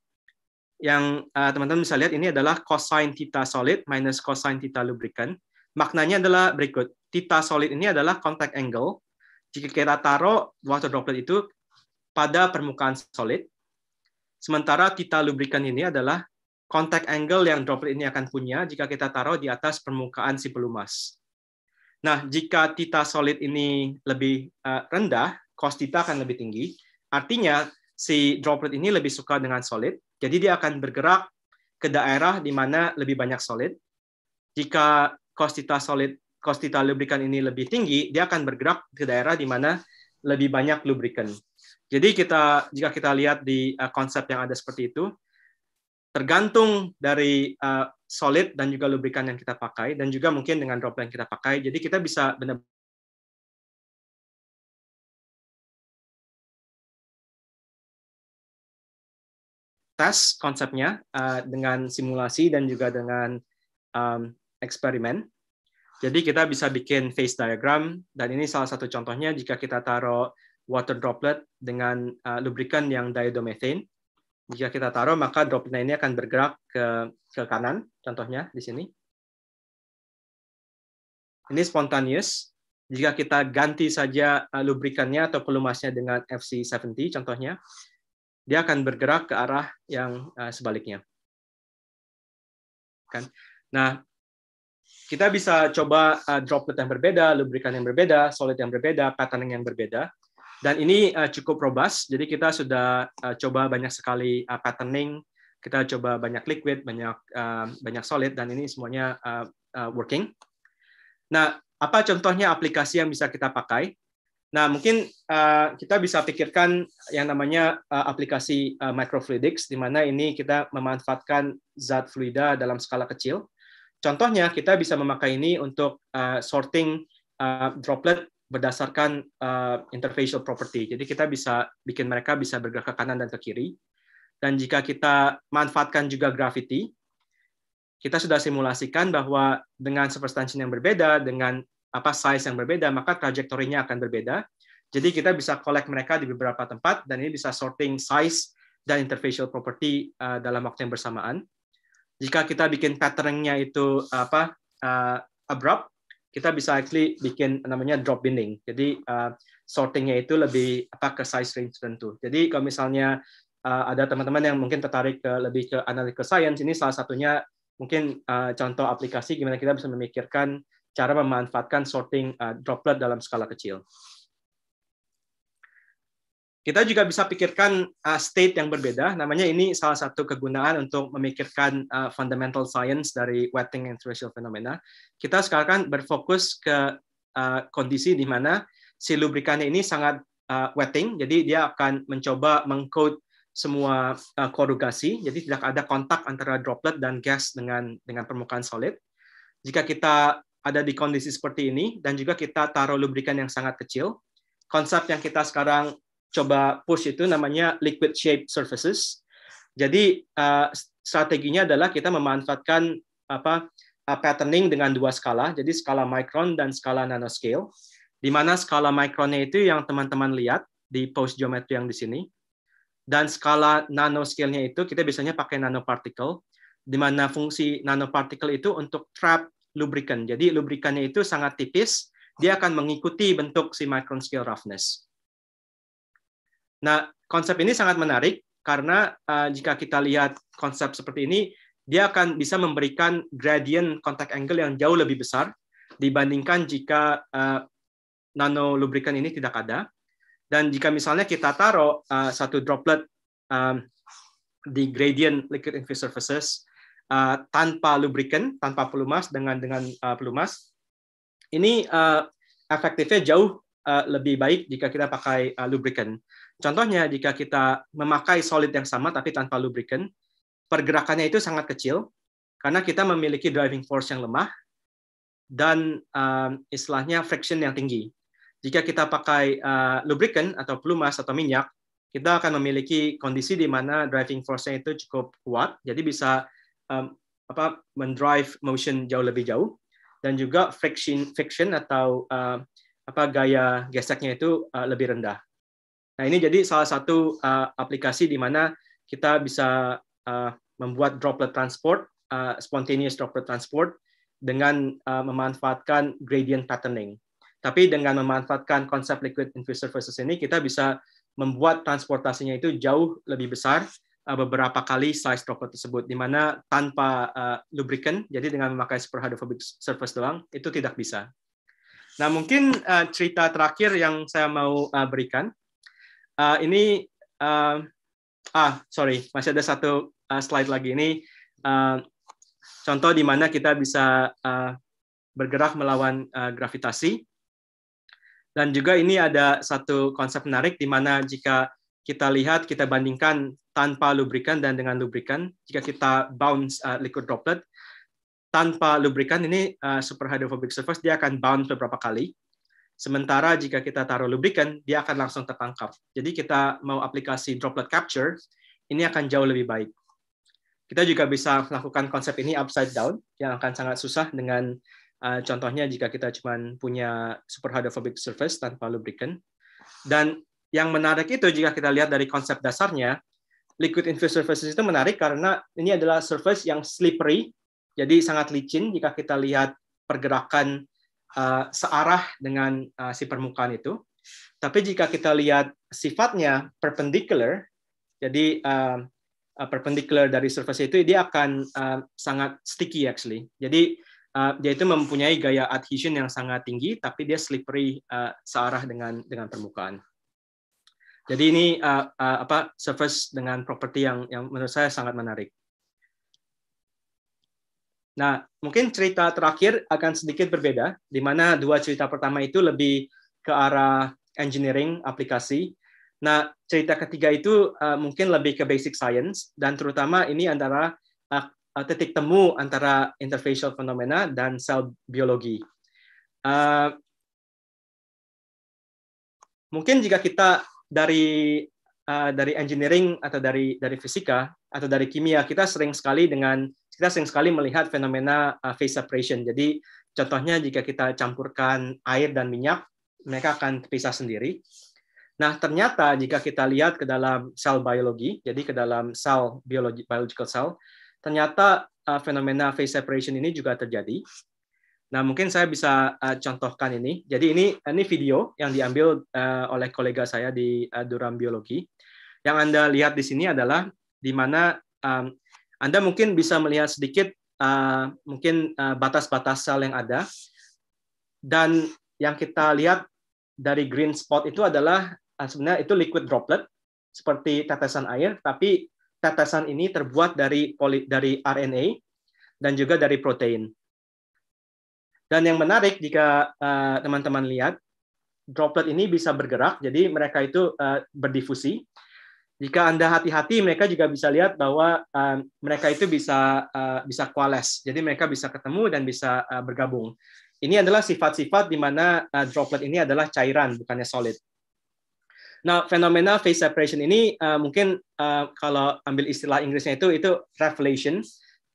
yang uh, teman-teman uh, bisa lihat ini adalah cosine theta solid minus cosine theta lubricant. Maknanya adalah berikut. Theta solid ini adalah contact angle. Jika kita taruh water droplet itu pada permukaan solid, sementara theta lubricant ini adalah contact angle yang droplet ini akan punya jika kita taruh di atas permukaan si pelumas. Nah, jika theta solid ini lebih uh, rendah, cos theta akan lebih tinggi. Artinya, si droplet ini lebih suka dengan solid, jadi dia akan bergerak ke daerah di mana lebih banyak solid. Jika kostita solid, kostita lubrikan ini lebih tinggi, dia akan bergerak ke daerah di mana lebih banyak lubrikan. Jadi kita jika kita lihat di uh, konsep yang ada seperti itu, tergantung dari uh, solid dan juga lubrikan yang kita pakai dan juga mungkin dengan droplet yang kita pakai. Jadi kita bisa benar tes konsepnya uh, dengan simulasi dan juga dengan um, eksperimen. Jadi kita bisa bikin phase diagram dan ini salah satu contohnya jika kita taruh water droplet dengan uh, lubrikan yang diodomethane. Jika kita taruh maka droplet ini akan bergerak ke ke kanan contohnya di sini. Ini spontaneous. Jika kita ganti saja uh, lubrikannya atau pelumasnya dengan FC70 contohnya, dia akan bergerak ke arah yang uh, sebaliknya. Kan? Nah, kita bisa coba uh, droplet yang berbeda, lubrikan yang berbeda, solid yang berbeda, patterning yang berbeda. Dan ini uh, cukup robust, jadi kita sudah uh, coba banyak sekali uh, patterning, kita coba banyak liquid, banyak uh, banyak solid, dan ini semuanya uh, uh, working. Nah, apa contohnya aplikasi yang bisa kita pakai? Nah, mungkin uh, kita bisa pikirkan yang namanya uh, aplikasi uh, microfluidics, di mana ini kita memanfaatkan zat fluida dalam skala kecil. Contohnya, kita bisa memakai ini untuk uh, sorting uh, droplet berdasarkan uh, interfacial property. Jadi kita bisa bikin mereka bisa bergerak ke kanan dan ke kiri. Dan jika kita manfaatkan juga gravity, kita sudah simulasikan bahwa dengan tension yang berbeda, dengan apa size yang berbeda, maka trajektorinya akan berbeda. Jadi kita bisa collect mereka di beberapa tempat dan ini bisa sorting size dan interfacial property uh, dalam waktu yang bersamaan. Jika kita bikin patternnya itu apa uh, abrupt, kita bisa actually bikin namanya drop binning. Jadi uh, sortingnya itu lebih apa ke size range tertentu. Jadi kalau misalnya uh, ada teman-teman yang mungkin tertarik ke lebih ke analytical science, ini salah satunya mungkin uh, contoh aplikasi gimana kita bisa memikirkan cara memanfaatkan sorting uh, droplet dalam skala kecil. Kita juga bisa pikirkan uh, state yang berbeda. Namanya ini salah satu kegunaan untuk memikirkan uh, fundamental science dari wetting and terrestrial phenomena. Kita sekarang kan berfokus ke uh, kondisi di mana si lubrikannya ini sangat uh, wetting, jadi dia akan mencoba mengcode semua uh, korugasi, jadi tidak ada kontak antara droplet dan gas dengan dengan permukaan solid. Jika kita ada di kondisi seperti ini dan juga kita taruh lubrikan yang sangat kecil, konsep yang kita sekarang coba push itu namanya liquid shape surfaces. Jadi uh, strateginya adalah kita memanfaatkan apa uh, patterning dengan dua skala, jadi skala micron dan skala nanoscale. Di mana skala micronnya itu yang teman-teman lihat di post geometry yang di sini. Dan skala nanoscale-nya itu kita biasanya pakai nanoparticle, di mana fungsi nanoparticle itu untuk trap lubrikan. Jadi lubrikannya itu sangat tipis, dia akan mengikuti bentuk si micron scale roughness. Nah, konsep ini sangat menarik karena uh, jika kita lihat konsep seperti ini, dia akan bisa memberikan gradient contact angle yang jauh lebih besar dibandingkan jika uh, nano lubrikan ini tidak ada. Dan jika misalnya kita taruh uh, satu droplet um, di gradient liquid infused surfaces uh, tanpa lubrikan, tanpa pelumas dengan dengan uh, pelumas, ini uh, efektifnya jauh uh, lebih baik jika kita pakai uh, lubrikan. Contohnya, jika kita memakai solid yang sama tapi tanpa lubrikan, pergerakannya itu sangat kecil karena kita memiliki driving force yang lemah dan um, istilahnya friction yang tinggi. Jika kita pakai uh, lubrikan atau pelumas atau minyak, kita akan memiliki kondisi di mana driving force-nya itu cukup kuat, jadi bisa um, apa mendrive motion jauh lebih jauh dan juga friction friction atau uh, apa gaya geseknya itu uh, lebih rendah. Nah, ini jadi salah satu uh, aplikasi di mana kita bisa uh, membuat droplet transport, uh, spontaneous droplet transport dengan uh, memanfaatkan gradient patterning. Tapi dengan memanfaatkan konsep liquid infused surfaces ini, kita bisa membuat transportasinya itu jauh lebih besar uh, beberapa kali size droplet tersebut, di mana tanpa uh, lubricant, jadi dengan memakai super hydrophobic surface doang, itu tidak bisa. Nah, mungkin uh, cerita terakhir yang saya mau uh, berikan. Uh, ini uh, ah sorry masih ada satu uh, slide lagi. Ini uh, contoh di mana kita bisa uh, bergerak melawan uh, gravitasi. Dan juga ini ada satu konsep menarik di mana jika kita lihat kita bandingkan tanpa lubrikan dan dengan lubrikan jika kita bounce uh, liquid droplet tanpa lubrikan ini uh, super hydrophobic surface dia akan bounce beberapa kali Sementara jika kita taruh lubrikan, dia akan langsung tertangkap. Jadi kita mau aplikasi droplet capture, ini akan jauh lebih baik. Kita juga bisa melakukan konsep ini upside down, yang akan sangat susah dengan uh, contohnya jika kita cuma punya super hydrophobic surface tanpa lubrikan. Dan yang menarik itu jika kita lihat dari konsep dasarnya, liquid infused surfaces itu menarik karena ini adalah surface yang slippery, jadi sangat licin jika kita lihat pergerakan uh, searah dengan uh, si permukaan itu. Tapi jika kita lihat sifatnya perpendicular, jadi uh, perpendicular dari surface itu dia akan uh, sangat sticky actually. Jadi uh, dia itu mempunyai gaya adhesion yang sangat tinggi, tapi dia slippery uh, searah dengan dengan permukaan. Jadi ini uh, uh, apa surface dengan properti yang yang menurut saya sangat menarik. Nah, mungkin cerita terakhir akan sedikit berbeda, di mana dua cerita pertama itu lebih ke arah engineering aplikasi. Nah, cerita ketiga itu uh, mungkin lebih ke basic science, dan terutama ini antara uh, titik temu antara interfacial phenomena dan sel biologi. Uh, mungkin jika kita dari uh, dari engineering atau dari dari fisika atau dari kimia kita sering sekali dengan kita sering sekali melihat fenomena uh, phase separation. Jadi contohnya jika kita campurkan air dan minyak, mereka akan terpisah sendiri. Nah, ternyata jika kita lihat ke dalam sel biologi, jadi ke dalam sel biologi biological cell, ternyata uh, fenomena phase separation ini juga terjadi. Nah, mungkin saya bisa uh, contohkan ini. Jadi ini ini video yang diambil uh, oleh kolega saya di uh, Durham Biologi. Yang Anda lihat di sini adalah di mana um, anda mungkin bisa melihat sedikit uh, mungkin batas-batas uh, sel yang ada. Dan yang kita lihat dari green spot itu adalah uh, sebenarnya itu liquid droplet seperti tetesan air, tapi tetesan ini terbuat dari poli, dari RNA dan juga dari protein. Dan yang menarik jika teman-teman uh, lihat droplet ini bisa bergerak, jadi mereka itu uh, berdifusi jika Anda hati-hati, mereka juga bisa lihat bahwa uh, mereka itu bisa uh, bisa coalesce. Jadi mereka bisa ketemu dan bisa uh, bergabung. Ini adalah sifat-sifat di mana uh, droplet ini adalah cairan, bukannya solid. Nah, fenomena phase separation ini uh, mungkin uh, kalau ambil istilah Inggrisnya itu itu revelation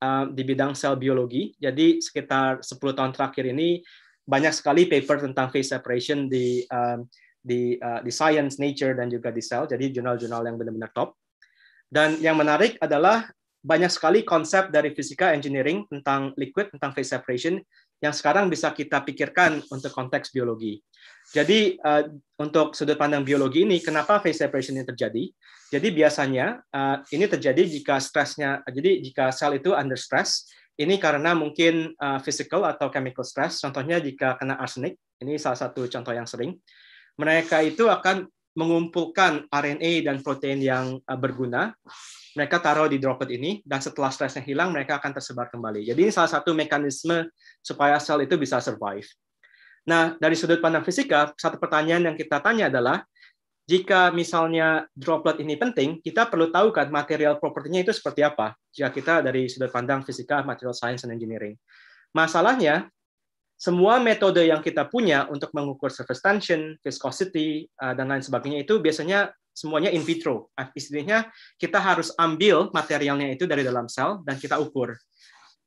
uh, di bidang sel biologi. Jadi sekitar 10 tahun terakhir ini banyak sekali paper tentang phase separation di uh, di uh, di Science, Nature dan juga di Cell. Jadi jurnal-jurnal yang benar-benar top. Dan yang menarik adalah banyak sekali konsep dari fisika engineering tentang liquid, tentang phase separation yang sekarang bisa kita pikirkan untuk konteks biologi. Jadi uh, untuk sudut pandang biologi ini, kenapa phase separation ini terjadi? Jadi biasanya uh, ini terjadi jika stresnya, jadi jika sel itu under stress, ini karena mungkin uh, physical atau chemical stress. Contohnya jika kena arsenik, ini salah satu contoh yang sering mereka itu akan mengumpulkan RNA dan protein yang uh, berguna. Mereka taruh di droplet ini, dan setelah stresnya hilang, mereka akan tersebar kembali. Jadi ini salah satu mekanisme supaya sel itu bisa survive. Nah, dari sudut pandang fisika, satu pertanyaan yang kita tanya adalah, jika misalnya droplet ini penting, kita perlu tahu kan material propertinya itu seperti apa. Jika kita dari sudut pandang fisika, material science, and engineering. Masalahnya, semua metode yang kita punya untuk mengukur surface tension, viscosity, uh, dan lain sebagainya itu biasanya semuanya in vitro. Ah, istilahnya kita harus ambil materialnya itu dari dalam sel dan kita ukur.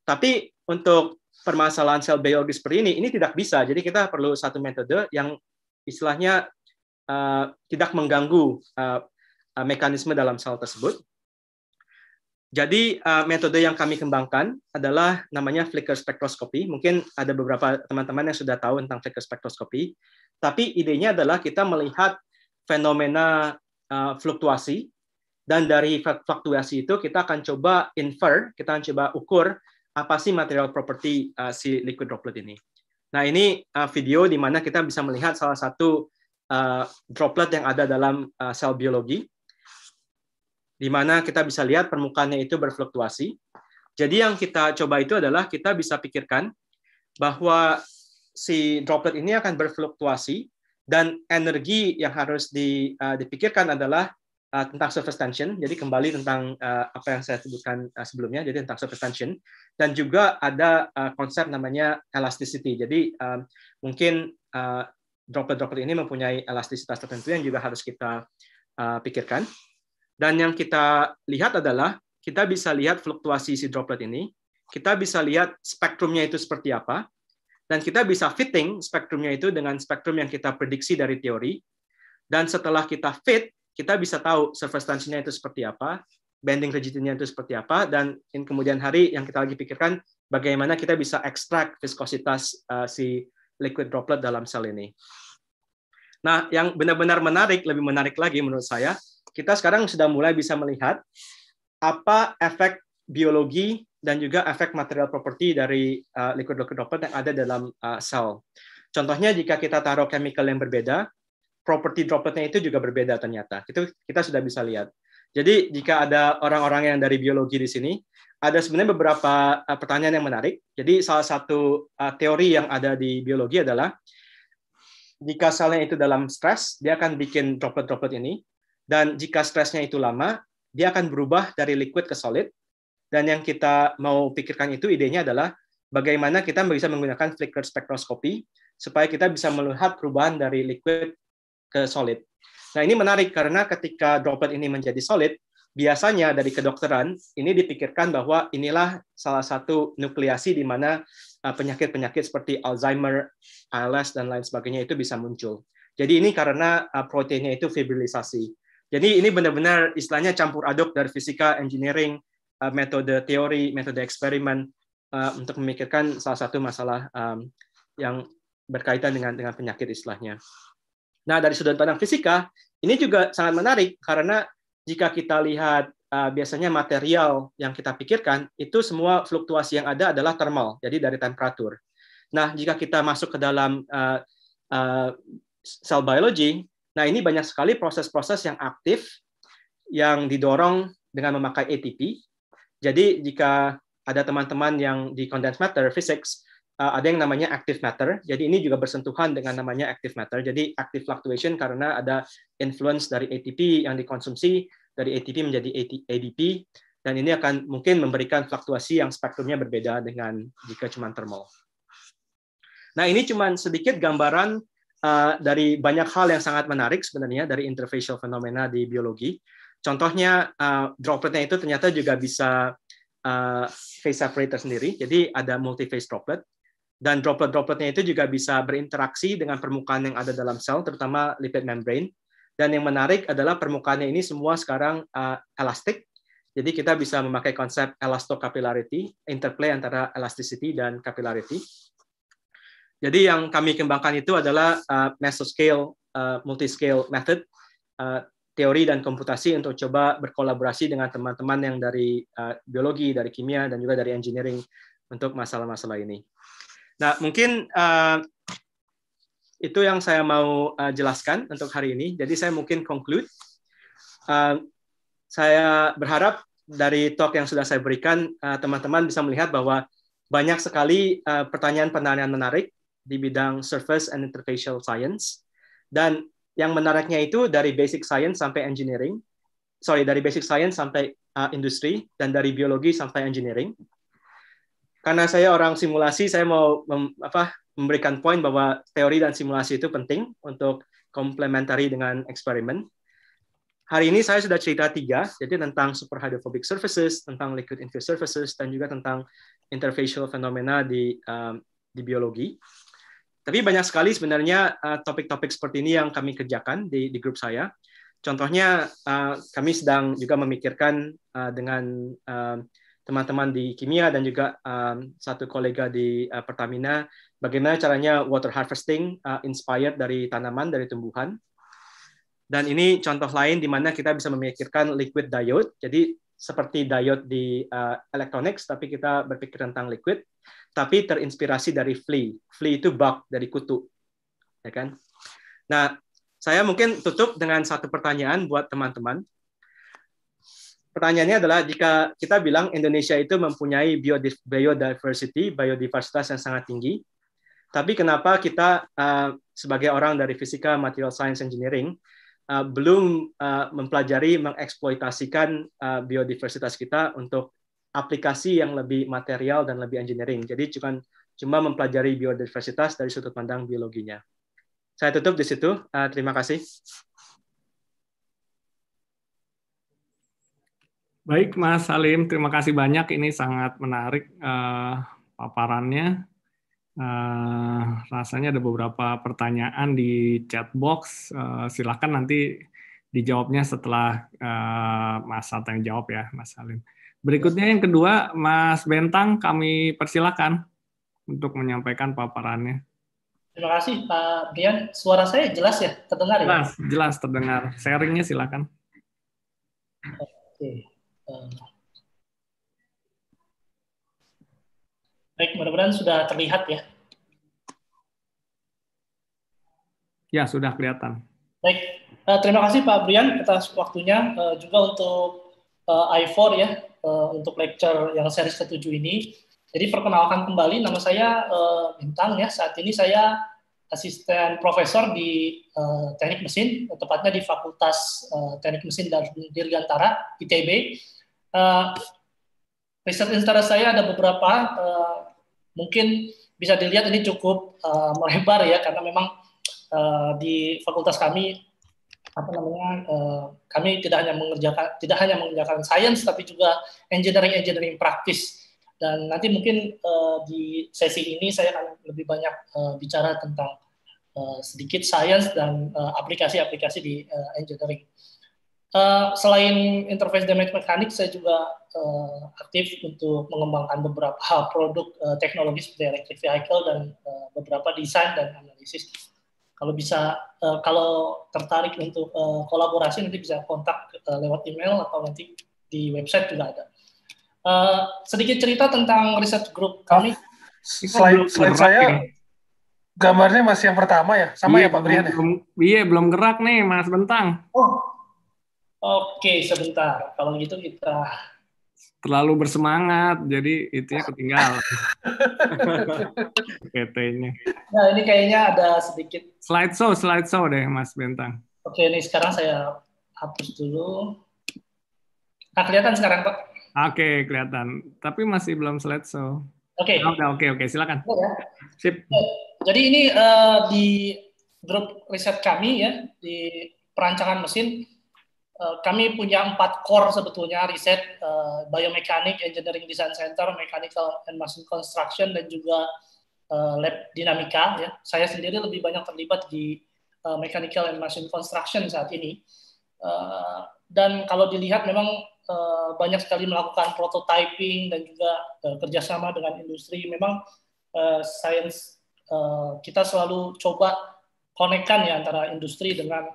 Tapi untuk permasalahan sel biologi seperti ini, ini tidak bisa. Jadi kita perlu satu metode yang istilahnya uh, tidak mengganggu uh, mekanisme dalam sel tersebut. Jadi uh, metode yang kami kembangkan adalah namanya flicker spektroskopi. Mungkin ada beberapa teman-teman yang sudah tahu tentang flicker spektroskopi. Tapi idenya adalah kita melihat fenomena uh, fluktuasi dan dari fluktuasi itu kita akan coba infer, kita akan coba ukur apa sih material property uh, si liquid droplet ini. Nah ini uh, video di mana kita bisa melihat salah satu uh, droplet yang ada dalam uh, sel biologi di mana kita bisa lihat permukaannya itu berfluktuasi. Jadi yang kita coba itu adalah kita bisa pikirkan bahwa si droplet ini akan berfluktuasi dan energi yang harus di, uh, dipikirkan adalah uh, tentang surface tension. Jadi kembali tentang uh, apa yang saya sebutkan uh, sebelumnya, jadi tentang surface tension dan juga ada uh, konsep namanya elasticity. Jadi uh, mungkin droplet-droplet ini mempunyai elastisitas tertentu yang juga harus kita uh, pikirkan. Dan yang kita lihat adalah kita bisa lihat fluktuasi si droplet ini, kita bisa lihat spektrumnya itu seperti apa, dan kita bisa fitting spektrumnya itu dengan spektrum yang kita prediksi dari teori. Dan setelah kita fit, kita bisa tahu surface tensionnya itu seperti apa, bending rigidity-nya itu seperti apa, dan in kemudian hari yang kita lagi pikirkan bagaimana kita bisa ekstrak viskositas uh, si liquid droplet dalam sel ini. Nah, yang benar-benar menarik, lebih menarik lagi menurut saya, kita sekarang sudah mulai bisa melihat apa efek biologi dan juga efek material property dari uh, liquid droplet yang ada dalam uh, sel. Contohnya jika kita taruh chemical yang berbeda, property dropletnya itu juga berbeda ternyata. Itu kita sudah bisa lihat. Jadi jika ada orang-orang yang dari biologi di sini, ada sebenarnya beberapa uh, pertanyaan yang menarik. Jadi salah satu uh, teori yang ada di biologi adalah jika selnya itu dalam stres, dia akan bikin droplet-droplet ini. Dan jika stresnya itu lama, dia akan berubah dari liquid ke solid. Dan yang kita mau pikirkan itu idenya adalah bagaimana kita bisa menggunakan flicker spektroskopi supaya kita bisa melihat perubahan dari liquid ke solid. Nah ini menarik karena ketika droplet ini menjadi solid, biasanya dari kedokteran ini dipikirkan bahwa inilah salah satu nukleasi di mana uh, penyakit-penyakit seperti Alzheimer, ALS dan lain sebagainya itu bisa muncul. Jadi ini karena uh, proteinnya itu fibrilisasi. Jadi ini benar-benar istilahnya campur aduk dari fisika, engineering, uh, metode teori, metode eksperimen untuk memikirkan salah satu masalah yang berkaitan dengan dengan penyakit istilahnya. Nah dari sudut pandang fisika ini juga sangat menarik karena jika kita lihat uh, biasanya material yang kita pikirkan itu semua fluktuasi yang ada adalah thermal, jadi dari temperatur. Nah, jika kita masuk ke dalam uh, uh, cell biology, nah ini banyak sekali proses-proses yang aktif yang didorong dengan memakai ATP. Jadi jika ada teman-teman yang di condensed matter physics, ada yang namanya active matter. Jadi ini juga bersentuhan dengan namanya active matter. Jadi active fluctuation karena ada influence dari ATP yang dikonsumsi dari ATP menjadi ADP dan ini akan mungkin memberikan fluktuasi yang spektrumnya berbeda dengan jika cuma thermal. Nah, ini cuma sedikit gambaran uh, dari banyak hal yang sangat menarik sebenarnya dari interfacial fenomena di biologi. Contohnya uh, dropletnya itu ternyata juga bisa uh, phase separator sendiri. Jadi ada multi phase droplet dan droplet-dropletnya itu juga bisa berinteraksi dengan permukaan yang ada dalam sel, terutama lipid membrane. Dan yang menarik adalah permukaannya ini semua sekarang uh, elastik. Jadi kita bisa memakai konsep elastocapillarity, interplay antara elasticity dan capillarity. Jadi yang kami kembangkan itu adalah uh, mesoscale, uh, multiscale method, uh, teori dan komputasi untuk coba berkolaborasi dengan teman-teman yang dari uh, biologi, dari kimia, dan juga dari engineering untuk masalah-masalah ini. Nah, mungkin uh, itu yang saya mau uh, jelaskan untuk hari ini. Jadi saya mungkin conclude. Uh, saya berharap dari talk yang sudah saya berikan, teman-teman uh, bisa melihat bahwa banyak sekali pertanyaan-pertanyaan menarik di bidang surface and interfacial science. Dan yang menariknya itu dari basic science sampai engineering. Sorry, dari basic science sampai uh, industri, dan dari biologi sampai engineering karena saya orang simulasi, saya mau mem, apa, memberikan poin bahwa teori dan simulasi itu penting untuk komplementari dengan eksperimen. Hari ini saya sudah cerita tiga, jadi tentang superhydrophobic surfaces, tentang liquid infused surfaces, dan juga tentang interfacial phenomena di um, di biologi. Tapi banyak sekali sebenarnya uh, topik-topik uh, seperti ini yang kami kerjakan di, di grup saya. Contohnya, uh, kami sedang juga memikirkan uh, dengan uh, teman-teman di kimia dan juga um, satu kolega di uh, Pertamina bagaimana caranya water harvesting uh, inspired dari tanaman dari tumbuhan. Dan ini contoh lain di mana kita bisa memikirkan liquid diode. Jadi seperti diode di uh, electronics tapi kita berpikir tentang liquid tapi terinspirasi dari flea. Flea itu bug dari kutu ya kan? Nah saya mungkin tutup dengan satu pertanyaan buat teman-teman pertanyaannya adalah jika kita bilang Indonesia itu mempunyai biodiversity, biodiversitas yang sangat tinggi, tapi kenapa kita uh, sebagai orang dari fisika, material science, engineering uh, belum uh, mempelajari, mengeksploitasikan uh, biodiversitas kita untuk aplikasi yang lebih material dan lebih engineering. Jadi cuma cuma mempelajari biodiversitas dari sudut pandang biologinya. Saya tutup di situ. Uh, terima kasih. Baik, Mas Salim, terima kasih banyak. Ini sangat menarik uh, paparannya. Uh, rasanya ada beberapa pertanyaan di chat box. Uh, silakan nanti dijawabnya setelah uh, Mas Satang jawab ya, Mas Salim. Berikutnya yang kedua, Mas Bentang, kami persilakan untuk menyampaikan paparannya. Terima kasih Pak Brian. Suara saya jelas ya, terdengar ya? Jelas, jelas terdengar. Sharingnya silakan. Oke. Baik, mudah-mudahan sudah terlihat ya. Ya, sudah kelihatan. Baik, uh, terima kasih Pak Brian atas waktunya, uh, juga untuk uh, i4 ya, untuk lecture yang series ketujuh ini. Jadi perkenalkan kembali, nama saya Bintang ya. Saat ini saya asisten profesor di uh, teknik mesin, tepatnya di Fakultas uh, Teknik Mesin dan Dirgantara ITB uh, riset interest saya ada beberapa uh, mungkin bisa dilihat ini cukup uh, melebar ya karena memang uh, di fakultas kami apa namanya uh, kami tidak hanya mengerjakan tidak hanya mengerjakan sains tapi juga engineering engineering praktis dan nanti mungkin uh, di sesi ini saya akan lebih banyak uh, bicara tentang uh, sedikit sains dan aplikasi-aplikasi di uh, engineering. Uh, selain interface damage mekanik, saya juga uh, aktif untuk mengembangkan beberapa produk uh, teknologi seperti electric vehicle dan uh, beberapa desain dan analisis. Kalau bisa, uh, kalau tertarik untuk uh, kolaborasi nanti bisa kontak uh, lewat email atau nanti di website juga ada. Uh, sedikit cerita tentang riset grup kami. Slide, slide saya gambarnya masih yang pertama ya, sama iya, ya Pak Brian ya? Iya, belum gerak nih Mas Bentang. Oh, oke sebentar. Kalau gitu kita terlalu bersemangat, jadi itu ya ketinggalan. PT-nya. Nah, ini kayaknya ada sedikit. Slide show, slide show deh Mas Bentang. Oke, ini sekarang saya hapus dulu. Nah, kelihatan sekarang Pak? Oke, kelihatan. Tapi masih belum slideshow. Oke. Okay. Oh, udah, oke, oke. Silakan. Oh, ya. Sip. Jadi ini uh, di grup riset kami ya, di perancangan mesin, uh, kami punya empat core sebetulnya riset uh, biomekanik, engineering design center, mechanical and machine construction, dan juga uh, lab dinamika. Ya. Saya sendiri lebih banyak terlibat di uh, mechanical and machine construction saat ini. Uh, dan kalau dilihat memang Eh, banyak sekali melakukan prototyping dan juga uh, kerjasama dengan industri. Memang uh, sains kita selalu coba konekkan ya antara industri dengan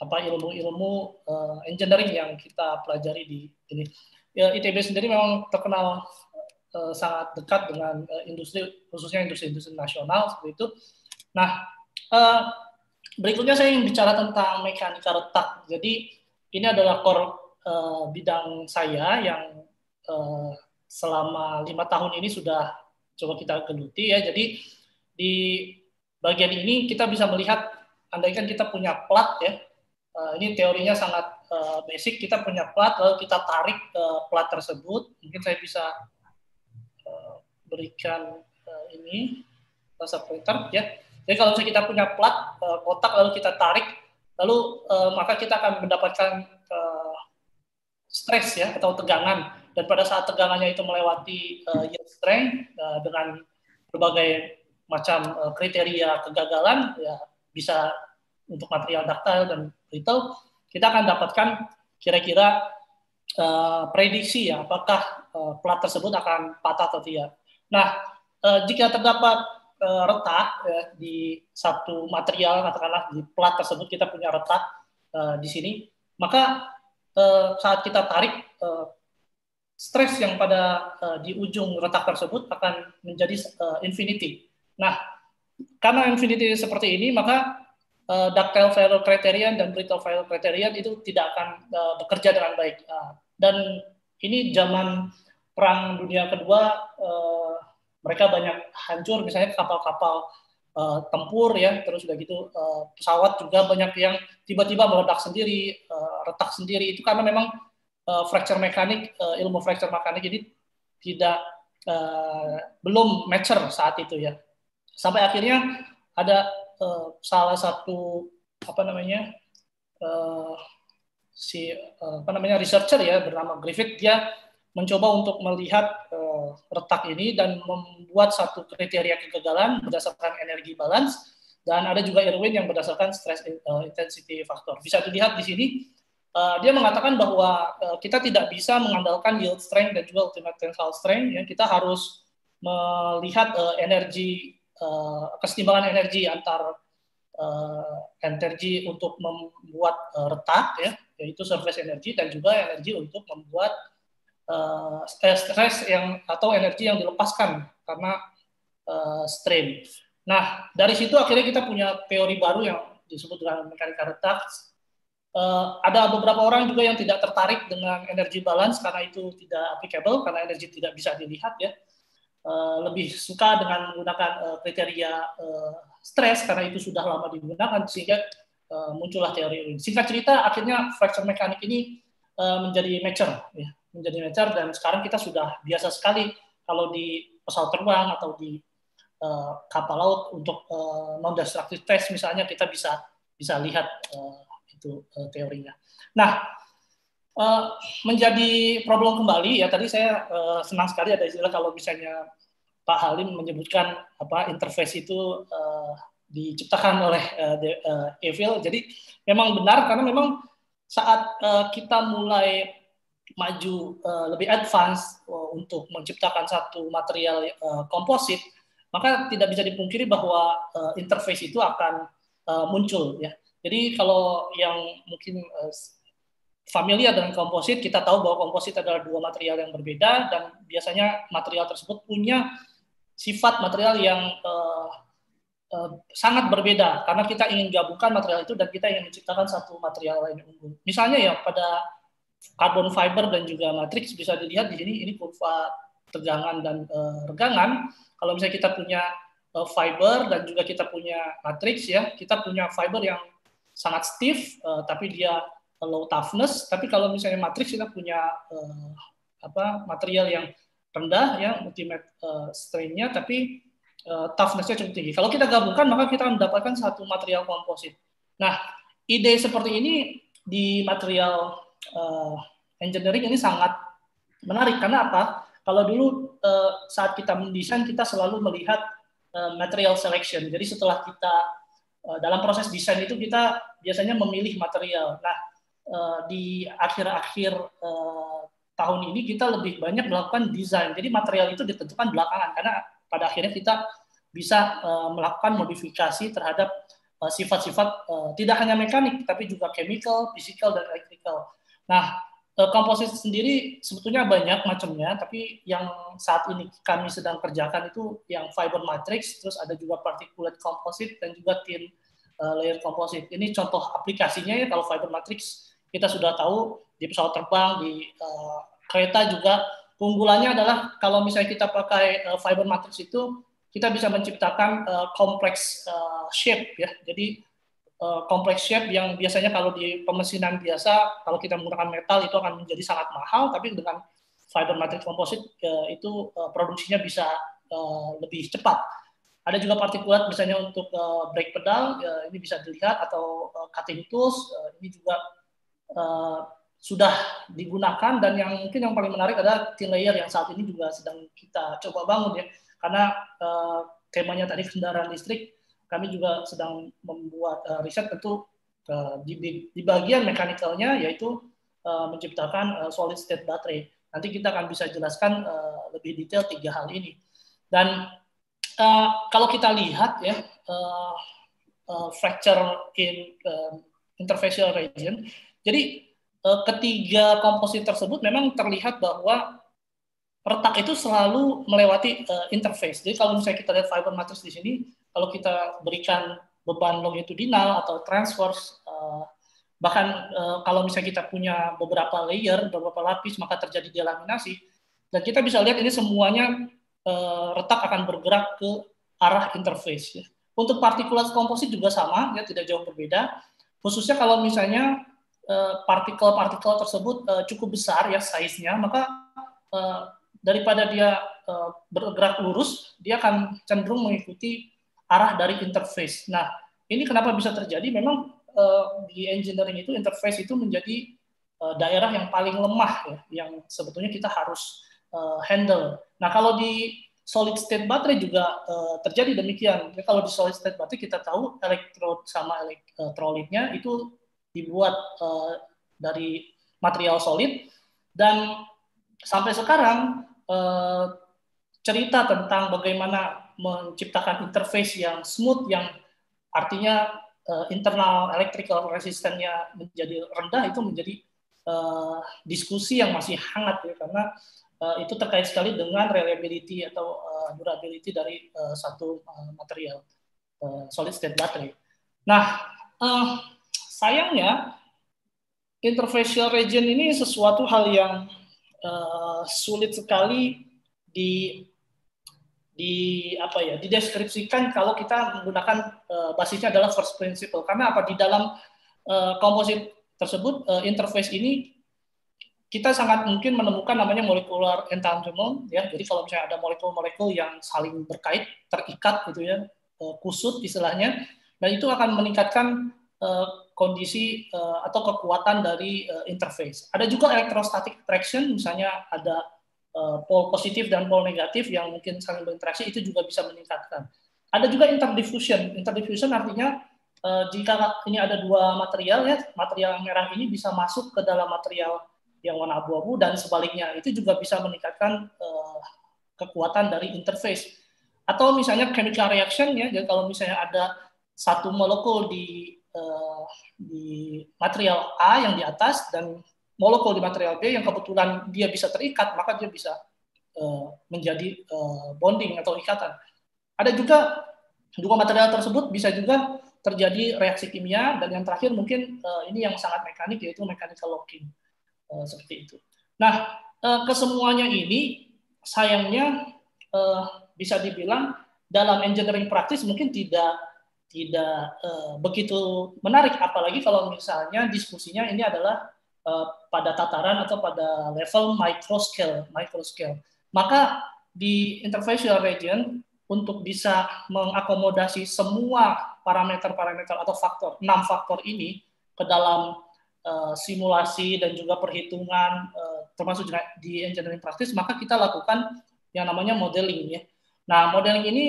apa ilmu-ilmu engineering yang kita pelajari di ini. Ya, ITB sendiri memang terkenal sangat dekat dengan industri khususnya industri-industri nasional seperti itu. Nah, berikutnya saya ingin bicara tentang mekanika retak. Jadi ini adalah core uh, bidang saya yang uh, selama lima tahun ini sudah coba kita geluti ya. Jadi di bagian ini kita bisa melihat, andaikan kita punya plat ya, uh, ini teorinya sangat uh, basic. Kita punya plat, lalu kita tarik uh, plat tersebut. Mungkin saya bisa uh, berikan uh, ini separator ya. Jadi kalau kita punya plat uh, kotak lalu kita tarik, lalu uh, maka kita akan mendapatkan uh, stres ya atau tegangan dan pada saat tegangannya itu melewati uh, yield strength uh, dengan berbagai macam uh, kriteria kegagalan ya bisa untuk material ductile dan brittle kita akan dapatkan kira-kira uh, prediksi ya apakah uh, plat tersebut akan patah atau tidak. Nah uh, jika terdapat retak ya, di satu material katakanlah di plat tersebut kita punya retak uh, di sini maka uh, saat kita tarik uh, stres yang pada uh, di ujung retak tersebut akan menjadi uh, infinity. Nah, karena infinity seperti ini, maka uh, ductile failure criterion dan brittle failure criterion itu tidak akan uh, bekerja dengan baik. Uh, dan ini zaman perang dunia kedua, uh, mereka banyak hancur, misalnya kapal-kapal uh, tempur ya terus udah gitu uh, pesawat juga banyak yang tiba-tiba meledak sendiri uh, retak sendiri. Itu karena memang uh, fracture mekanik uh, ilmu fracture mekanik ini tidak uh, belum mature saat itu ya. Sampai akhirnya ada uh, salah satu apa namanya uh, si uh, apa namanya researcher ya bernama Griffith dia mencoba untuk melihat uh, retak ini dan membuat satu kriteria kegagalan berdasarkan energi balance dan ada juga Irwin yang berdasarkan stress uh, intensity factor. Bisa dilihat di sini uh, dia mengatakan bahwa uh, kita tidak bisa mengandalkan yield strength dan juga ultimate tensile strength ya kita harus melihat uh, energi uh, kesetimbangan energi antar uh, energi untuk membuat uh, retak ya yaitu surface energy dan juga energi untuk membuat uh, stres yang atau energi yang dilepaskan karena uh, strain. Nah, dari situ akhirnya kita punya teori baru yang disebut dengan mekanika retak. Uh, ada beberapa orang juga yang tidak tertarik dengan energi balance karena itu tidak applicable, karena energi tidak bisa dilihat ya. Uh, lebih suka dengan menggunakan uh, kriteria uh, stres karena itu sudah lama digunakan sehingga uh, muncullah teori ini. Singkat cerita, akhirnya fracture mekanik ini uh, menjadi mature. Ya menjadi lancar dan sekarang kita sudah biasa sekali kalau di pesawat terbang atau di uh, kapal laut untuk uh, non destructive test misalnya kita bisa bisa lihat uh, itu uh, teorinya. Nah, uh, menjadi problem kembali ya tadi saya uh, senang sekali ada istilah kalau misalnya Pak Halim menyebutkan apa interface itu uh, diciptakan oleh uh, uh, Evil. Jadi memang benar karena memang saat uh, kita mulai maju uh, lebih advance uh, untuk menciptakan satu material uh, komposit, maka tidak bisa dipungkiri bahwa uh, interface itu akan uh, muncul ya. Jadi kalau yang mungkin uh, familiar dengan komposit, kita tahu bahwa komposit adalah dua material yang berbeda dan biasanya material tersebut punya sifat material yang uh, uh, sangat berbeda karena kita ingin gabungkan material itu dan kita ingin menciptakan satu material lain yang unggul. Misalnya ya pada carbon fiber dan juga matrix bisa dilihat di sini ini kurva tegangan dan uh, regangan. Kalau misalnya kita punya uh, fiber dan juga kita punya matrix ya, kita punya fiber yang sangat stiff uh, tapi dia low toughness. Tapi kalau misalnya matrix kita punya uh, apa material yang rendah ya ultimate uh, strain-nya tapi uh, toughness-nya cukup tinggi. Kalau kita gabungkan maka kita mendapatkan satu material komposit. Nah, ide seperti ini di material uh, engineering ini sangat menarik karena apa? Kalau dulu uh, saat kita mendesain kita selalu melihat uh, material selection. Jadi setelah kita uh, dalam proses desain itu kita biasanya memilih material. Nah, uh, di akhir-akhir uh, tahun ini kita lebih banyak melakukan desain. Jadi material itu ditentukan belakangan karena pada akhirnya kita bisa uh, melakukan modifikasi terhadap sifat-sifat uh, uh, tidak hanya mekanik tapi juga chemical, physical dan electrical. Nah, uh, komposit sendiri sebetulnya banyak macamnya, tapi yang saat ini kami sedang kerjakan itu yang fiber matrix, terus ada juga particulate composite dan juga thin uh, layer composite. Ini contoh aplikasinya ya kalau fiber matrix kita sudah tahu di pesawat terbang, di uh, kereta juga keunggulannya adalah kalau misalnya kita pakai fiber matrix itu kita bisa menciptakan uh, kompleks uh, shape ya. Jadi kompleks shape yang biasanya kalau di pemesinan biasa kalau kita menggunakan metal itu akan menjadi sangat mahal tapi dengan fiber matrix composite itu uh, produksinya bisa uh, lebih cepat. Ada juga partikulat misalnya untuk brake pedal ini bisa dilihat atau cutting tools ini juga sudah digunakan dan yang mungkin yang paling menarik adalah thin layer yang saat ini juga sedang kita coba bangun ya karena temanya tadi kendaraan listrik kami juga sedang membuat uh, riset tentu uh, di, di, di bagian mekanikalnya yaitu uh, menciptakan uh, solid state battery nanti kita akan bisa jelaskan uh, lebih detail tiga hal ini dan uh, kalau kita lihat ya uh, uh, fracture in uh, interfacial region jadi Eh, ketiga komposit tersebut memang terlihat bahwa retak itu selalu melewati uh, interface. Jadi kalau misalnya kita lihat fiber matrix di sini, kalau kita berikan beban longitudinal atau transverse, uh, bahkan uh, kalau misalnya kita punya beberapa layer, beberapa lapis, maka terjadi delaminasi. Dan kita bisa lihat ini semuanya uh, retak akan bergerak ke arah interface. Ya. Untuk partikulat komposit juga sama, ya tidak jauh berbeda. Khususnya kalau misalnya Eh, partikel-partikel tersebut cukup besar ya size-nya, maka daripada dia bergerak lurus, dia akan cenderung mengikuti arah dari interface. Nah, ini kenapa bisa terjadi? Memang uh, di engineering itu interface itu menjadi uh, daerah yang paling lemah ya, yang sebetulnya kita harus uh, handle. Nah, kalau di solid state battery juga uh, terjadi demikian. Jadi kalau di solid state battery kita tahu elektrod sama elektrolitnya itu dibuat uh, dari material solid dan sampai sekarang uh, cerita tentang bagaimana menciptakan interface yang smooth yang artinya uh, internal electrical resistance-nya menjadi rendah itu menjadi uh, diskusi yang masih hangat ya karena uh, itu terkait sekali dengan reliability atau uh, durability dari uh, satu uh, material uh, solid state battery. Nah, uh, sayangnya interfacial region ini sesuatu hal yang uh, sulit sekali di di apa ya dideskripsikan kalau kita menggunakan uh, basisnya adalah first principle karena apa di dalam uh, tersebut uh, interface ini kita sangat mungkin menemukan namanya molecular entanglement ya. Jadi kalau misalnya ada molekul-molekul yang saling berkait, terikat gitu ya, uh, kusut istilahnya, dan itu akan meningkatkan uh, kondisi uh, atau kekuatan dari uh, interface. Ada juga electrostatic attraction, misalnya ada uh, pole positif dan pole negatif yang mungkin saling berinteraksi, itu juga bisa meningkatkan. Ada juga interdiffusion. Interdiffusion artinya uh, jika ini ada dua material ya, material merah ini bisa masuk ke dalam material yang warna abu-abu dan sebaliknya itu juga bisa meningkatkan uh, kekuatan dari interface atau misalnya chemical reaction ya jadi kalau misalnya ada satu molekul di di material A yang di atas dan molekul di material B yang kebetulan dia bisa terikat maka dia bisa uh, menjadi uh, bonding atau ikatan ada juga dua material tersebut bisa juga terjadi reaksi kimia dan yang terakhir mungkin uh, ini yang sangat mekanik yaitu mechanical locking uh, seperti itu. Nah, uh, kesemuanya ini sayangnya uh, bisa dibilang dalam engineering praktis mungkin tidak tidak uh, begitu menarik, apalagi kalau misalnya diskusinya ini adalah uh, pada tataran atau pada level micro scale, micro scale. Maka di interfacial region untuk bisa mengakomodasi semua parameter-parameter atau faktor, enam faktor ini ke dalam uh, simulasi dan juga perhitungan uh, termasuk di engineering praktis maka kita lakukan yang namanya modeling ya. Nah, modeling ini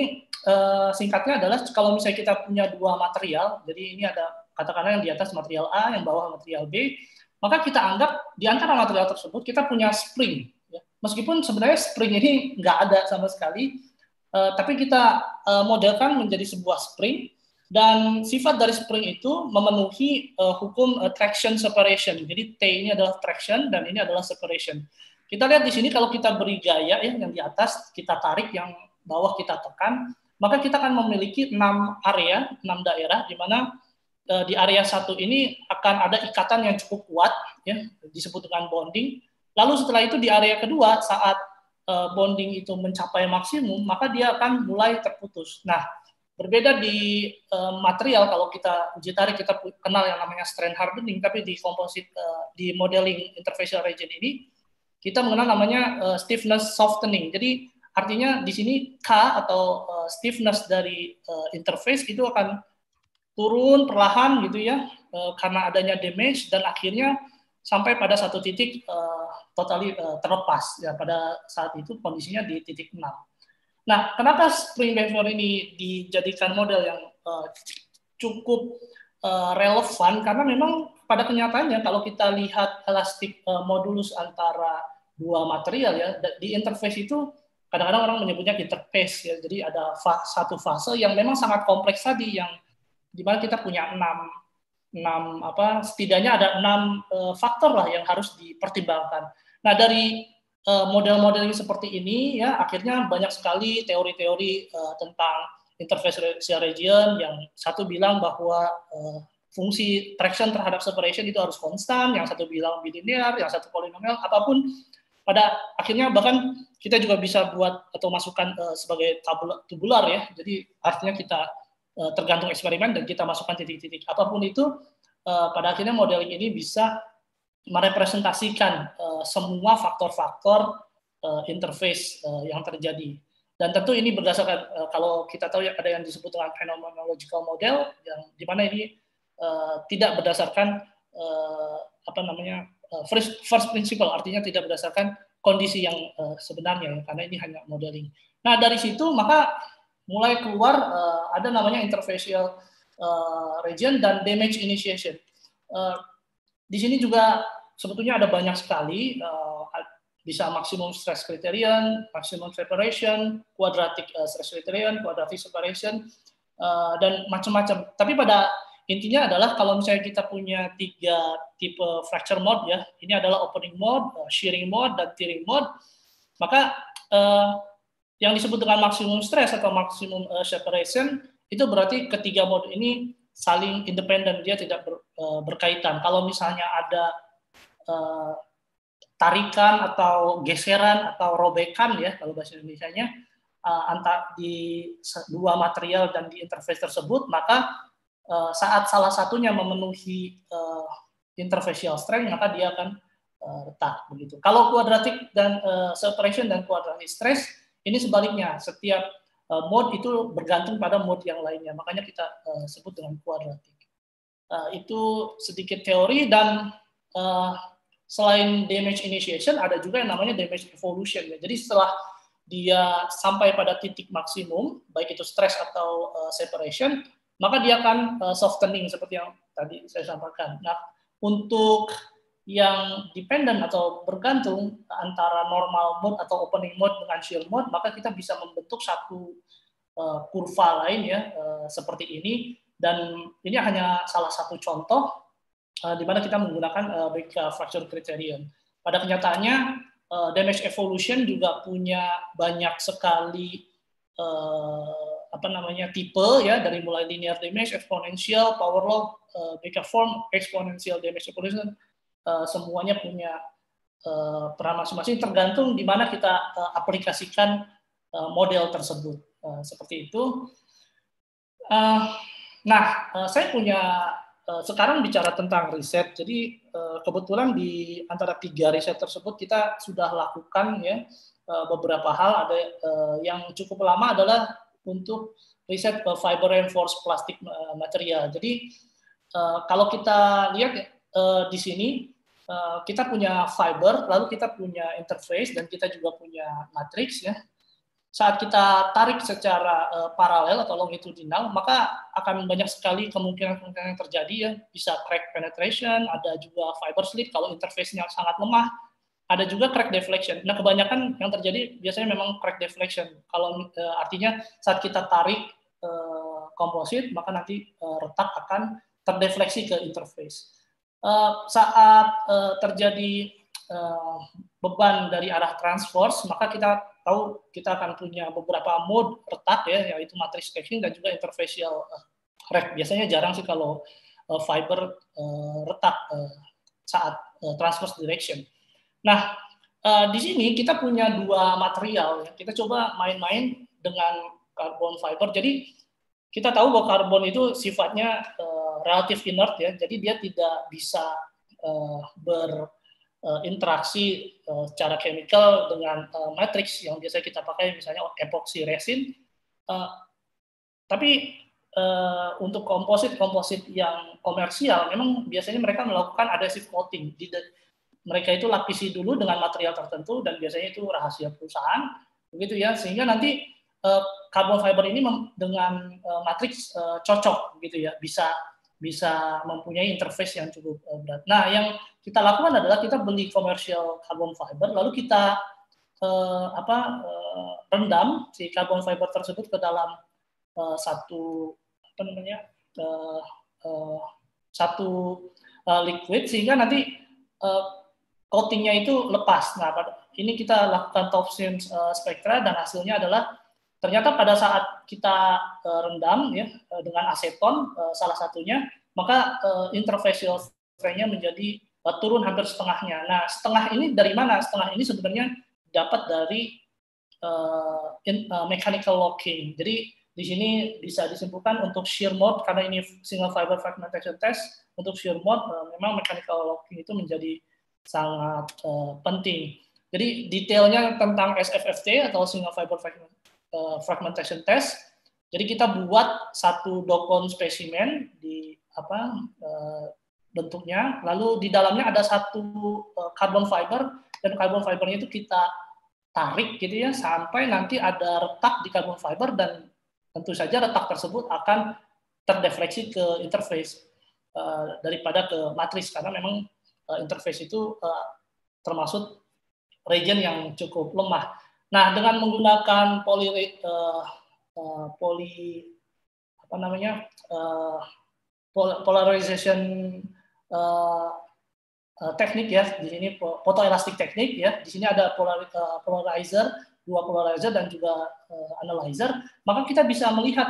uh, singkatnya adalah kalau misalnya kita punya dua material, jadi ini ada katakanlah yang di atas material A, yang bawah material B, maka kita anggap di antara material tersebut kita punya spring. Ya. Meskipun sebenarnya spring ini nggak ada sama sekali, uh, tapi kita uh, modelkan menjadi sebuah spring dan sifat dari spring itu memenuhi uh, hukum uh, traction separation. Jadi T ini adalah traction dan ini adalah separation. Kita lihat di sini kalau kita beri gaya ya yang di atas kita tarik, yang bawah kita tekan, maka kita akan memiliki enam area, enam daerah di mana uh, di area satu ini akan ada ikatan yang cukup kuat ya disebut dengan bonding. Lalu setelah itu di area kedua saat uh, bonding itu mencapai maksimum, maka dia akan mulai terputus. Nah, Berbeda di uh, material kalau kita uji tarik kita kenal yang namanya strain hardening, tapi di komposit di modeling interfacial region ini kita mengenal namanya stiffness softening. Jadi artinya di sini K atau stiffness dari interface itu akan turun perlahan gitu ya uh, karena adanya damage dan akhirnya sampai pada satu titik uh, totally uh, terlepas ya pada saat itu kondisinya di titik 6. Nah, kenapa spring behavior ini dijadikan model yang uh, cukup uh, relevan? Karena memang pada kenyataannya kalau kita lihat elastik uh, modulus antara dua material ya di interface itu kadang-kadang orang menyebutnya interface ya. Jadi ada fa satu fase yang memang sangat kompleks tadi yang di mana kita punya enam enam apa setidaknya ada enam uh, faktor lah yang harus dipertimbangkan. Nah dari Eh, model-model seperti ini ya akhirnya banyak sekali teori-teori uh, tentang interface region yang satu bilang bahwa uh, fungsi traction terhadap separation itu harus konstan, yang satu bilang bilinear, yang satu polinomial, apa pun pada akhirnya bahkan kita juga bisa buat atau masukkan uh, sebagai tabula, tubular ya. Jadi artinya kita tergantung eksperimen dan kita masukkan titik-titik apa pun itu uh, pada akhirnya modeling ini bisa merepresentasikan uh, semua faktor-faktor interface yang terjadi. Dan tentu ini berdasarkan kalau kita tahu ada yang disebut dengan phenomenological model yang di mana ini tidak berdasarkan apa namanya first first principle artinya tidak berdasarkan kondisi yang sebenarnya ya, karena ini hanya modeling. Nah, dari situ maka mulai keluar uh, ada namanya interfacial uh, region dan damage initiation. Uh, di sini juga sebetulnya ada banyak sekali uh, bisa maksimum stress criterion, maksimum separation, quadratic uh, stress criterion, quadratic separation uh, dan macam-macam. Tapi pada intinya adalah kalau misalnya kita punya tiga tipe fracture mode ya, ini adalah opening mode, uh, shearing mode dan tearing mode, maka uh, yang disebut dengan maksimum stress atau maksimum uh, separation itu berarti ketiga mode ini saling independen dia tidak ber, uh, berkaitan. Kalau misalnya ada uh, tarikan atau geseran atau robekan ya kalau bahasa Indonesia-nya uh, antara di dua material dan di interface tersebut, maka uh, saat salah satunya memenuhi uh, interfacial strength maka dia akan retak begitu. Kalau kuadratik dan separation dan kuadratik stress ini sebaliknya setiap mode itu bergantung pada mode yang lainnya. Makanya kita sebut dengan kuadratik. itu sedikit teori dan selain damage initiation ada juga yang namanya damage evolution ya. Jadi setelah dia sampai pada titik maksimum, baik itu stress atau separation, maka dia akan softening seperti yang tadi saya sampaikan. Nah, untuk yang dependent atau bergantung antara normal mode atau opening mode dengan shear mode, maka kita bisa membentuk satu uh, kurva lain ya uh, seperti ini. Dan ini hanya salah satu contoh uh, di mana kita menggunakan Baker fracture criterion. Pada kenyataannya damage evolution juga punya banyak sekali apa namanya tipe ya dari mulai linear damage, exponential, power law, uh, form, exponential damage evolution uh, semuanya punya uh, peran masing-masing tergantung di mana kita uh, aplikasikan model tersebut seperti itu. Nah, saya punya Eh, sekarang bicara tentang riset, jadi eh, kebetulan di antara tiga riset tersebut kita sudah lakukan ya eh, beberapa hal. Ada yang cukup lama adalah untuk riset fiber reinforced plastic material. Jadi kalau kita lihat di sini kita punya fiber, lalu kita punya interface dan kita juga punya matrix ya saat kita tarik secara uh, paralel atau longitudinal, maka akan banyak sekali kemungkinan-kemungkinan yang terjadi ya. Bisa crack penetration, ada juga fiber slip kalau interface-nya sangat lemah, ada juga crack deflection. Nah, kebanyakan yang terjadi biasanya memang crack deflection. Kalau uh, artinya saat kita tarik uh, komposit, maka nanti uh, retak akan terdefleksi ke interface. Uh, saat uh, terjadi uh, beban dari arah transverse, maka kita tahu kita akan punya beberapa mode retak ya, yaitu matrix stacking dan juga interfacial rect. Biasanya jarang sih kalau fiber retak saat uh, transverse direction. Nah, di sini kita punya dua material. Ya. Kita coba main-main dengan carbon fiber. Jadi kita tahu bahwa karbon itu sifatnya uh, relatif inert ya, jadi dia tidak bisa uh, ber uh, interaksi uh, secara chemical dengan uh, matrix yang biasa kita pakai misalnya epoxy resin. Tapi untuk komposit komposit yang komersial memang biasanya mereka melakukan adhesive coating. Mereka itu lapisi dulu dengan material tertentu dan biasanya itu rahasia perusahaan begitu ya sehingga nanti uh, fiber ini dengan uh, matrix uh, cocok gitu ya bisa bisa mempunyai interface yang cukup berat. Nah, yang kita lakukan adalah kita beli commercial carbon fiber, lalu kita uh, apa uh, rendam si carbon fiber tersebut ke dalam uh, satu apa namanya uh, uh, satu uh, liquid sehingga nanti uh, coatingnya itu lepas. Nah, ini kita lakukan topsin uh, spektra dan hasilnya adalah ternyata pada saat kita uh, rendam ya dengan aseton uh, salah satunya maka interfacial strength-nya menjadi turun hampir setengahnya. Nah, setengah ini dari mana? Setengah ini sebenarnya dapat dari uh, in, uh, mechanical locking. Jadi di sini bisa disimpulkan untuk shear mode karena ini single fiber fragmentation test untuk shear mode uh, memang mechanical locking itu menjadi sangat uh, penting. Jadi detailnya tentang SFFT atau single fiber fragmentation test. Jadi kita buat satu dokon spesimen di apa uh, bentuknya. Lalu di dalamnya ada satu uh, carbon fiber dan carbon fibernya itu kita tarik gitu ya sampai nanti ada retak di carbon fiber dan tentu saja retak tersebut akan terdefleksi ke interface uh, daripada ke matris karena memang uh, interface itu uh, termasuk region yang cukup lemah. Nah, dengan menggunakan poli uh, uh, poli apa namanya uh, polarization uh, uh, teknik ya di sini photoelastic teknik ya di sini ada polar, uh, polarizer dua polarizer dan juga uh, analyzer maka kita bisa melihat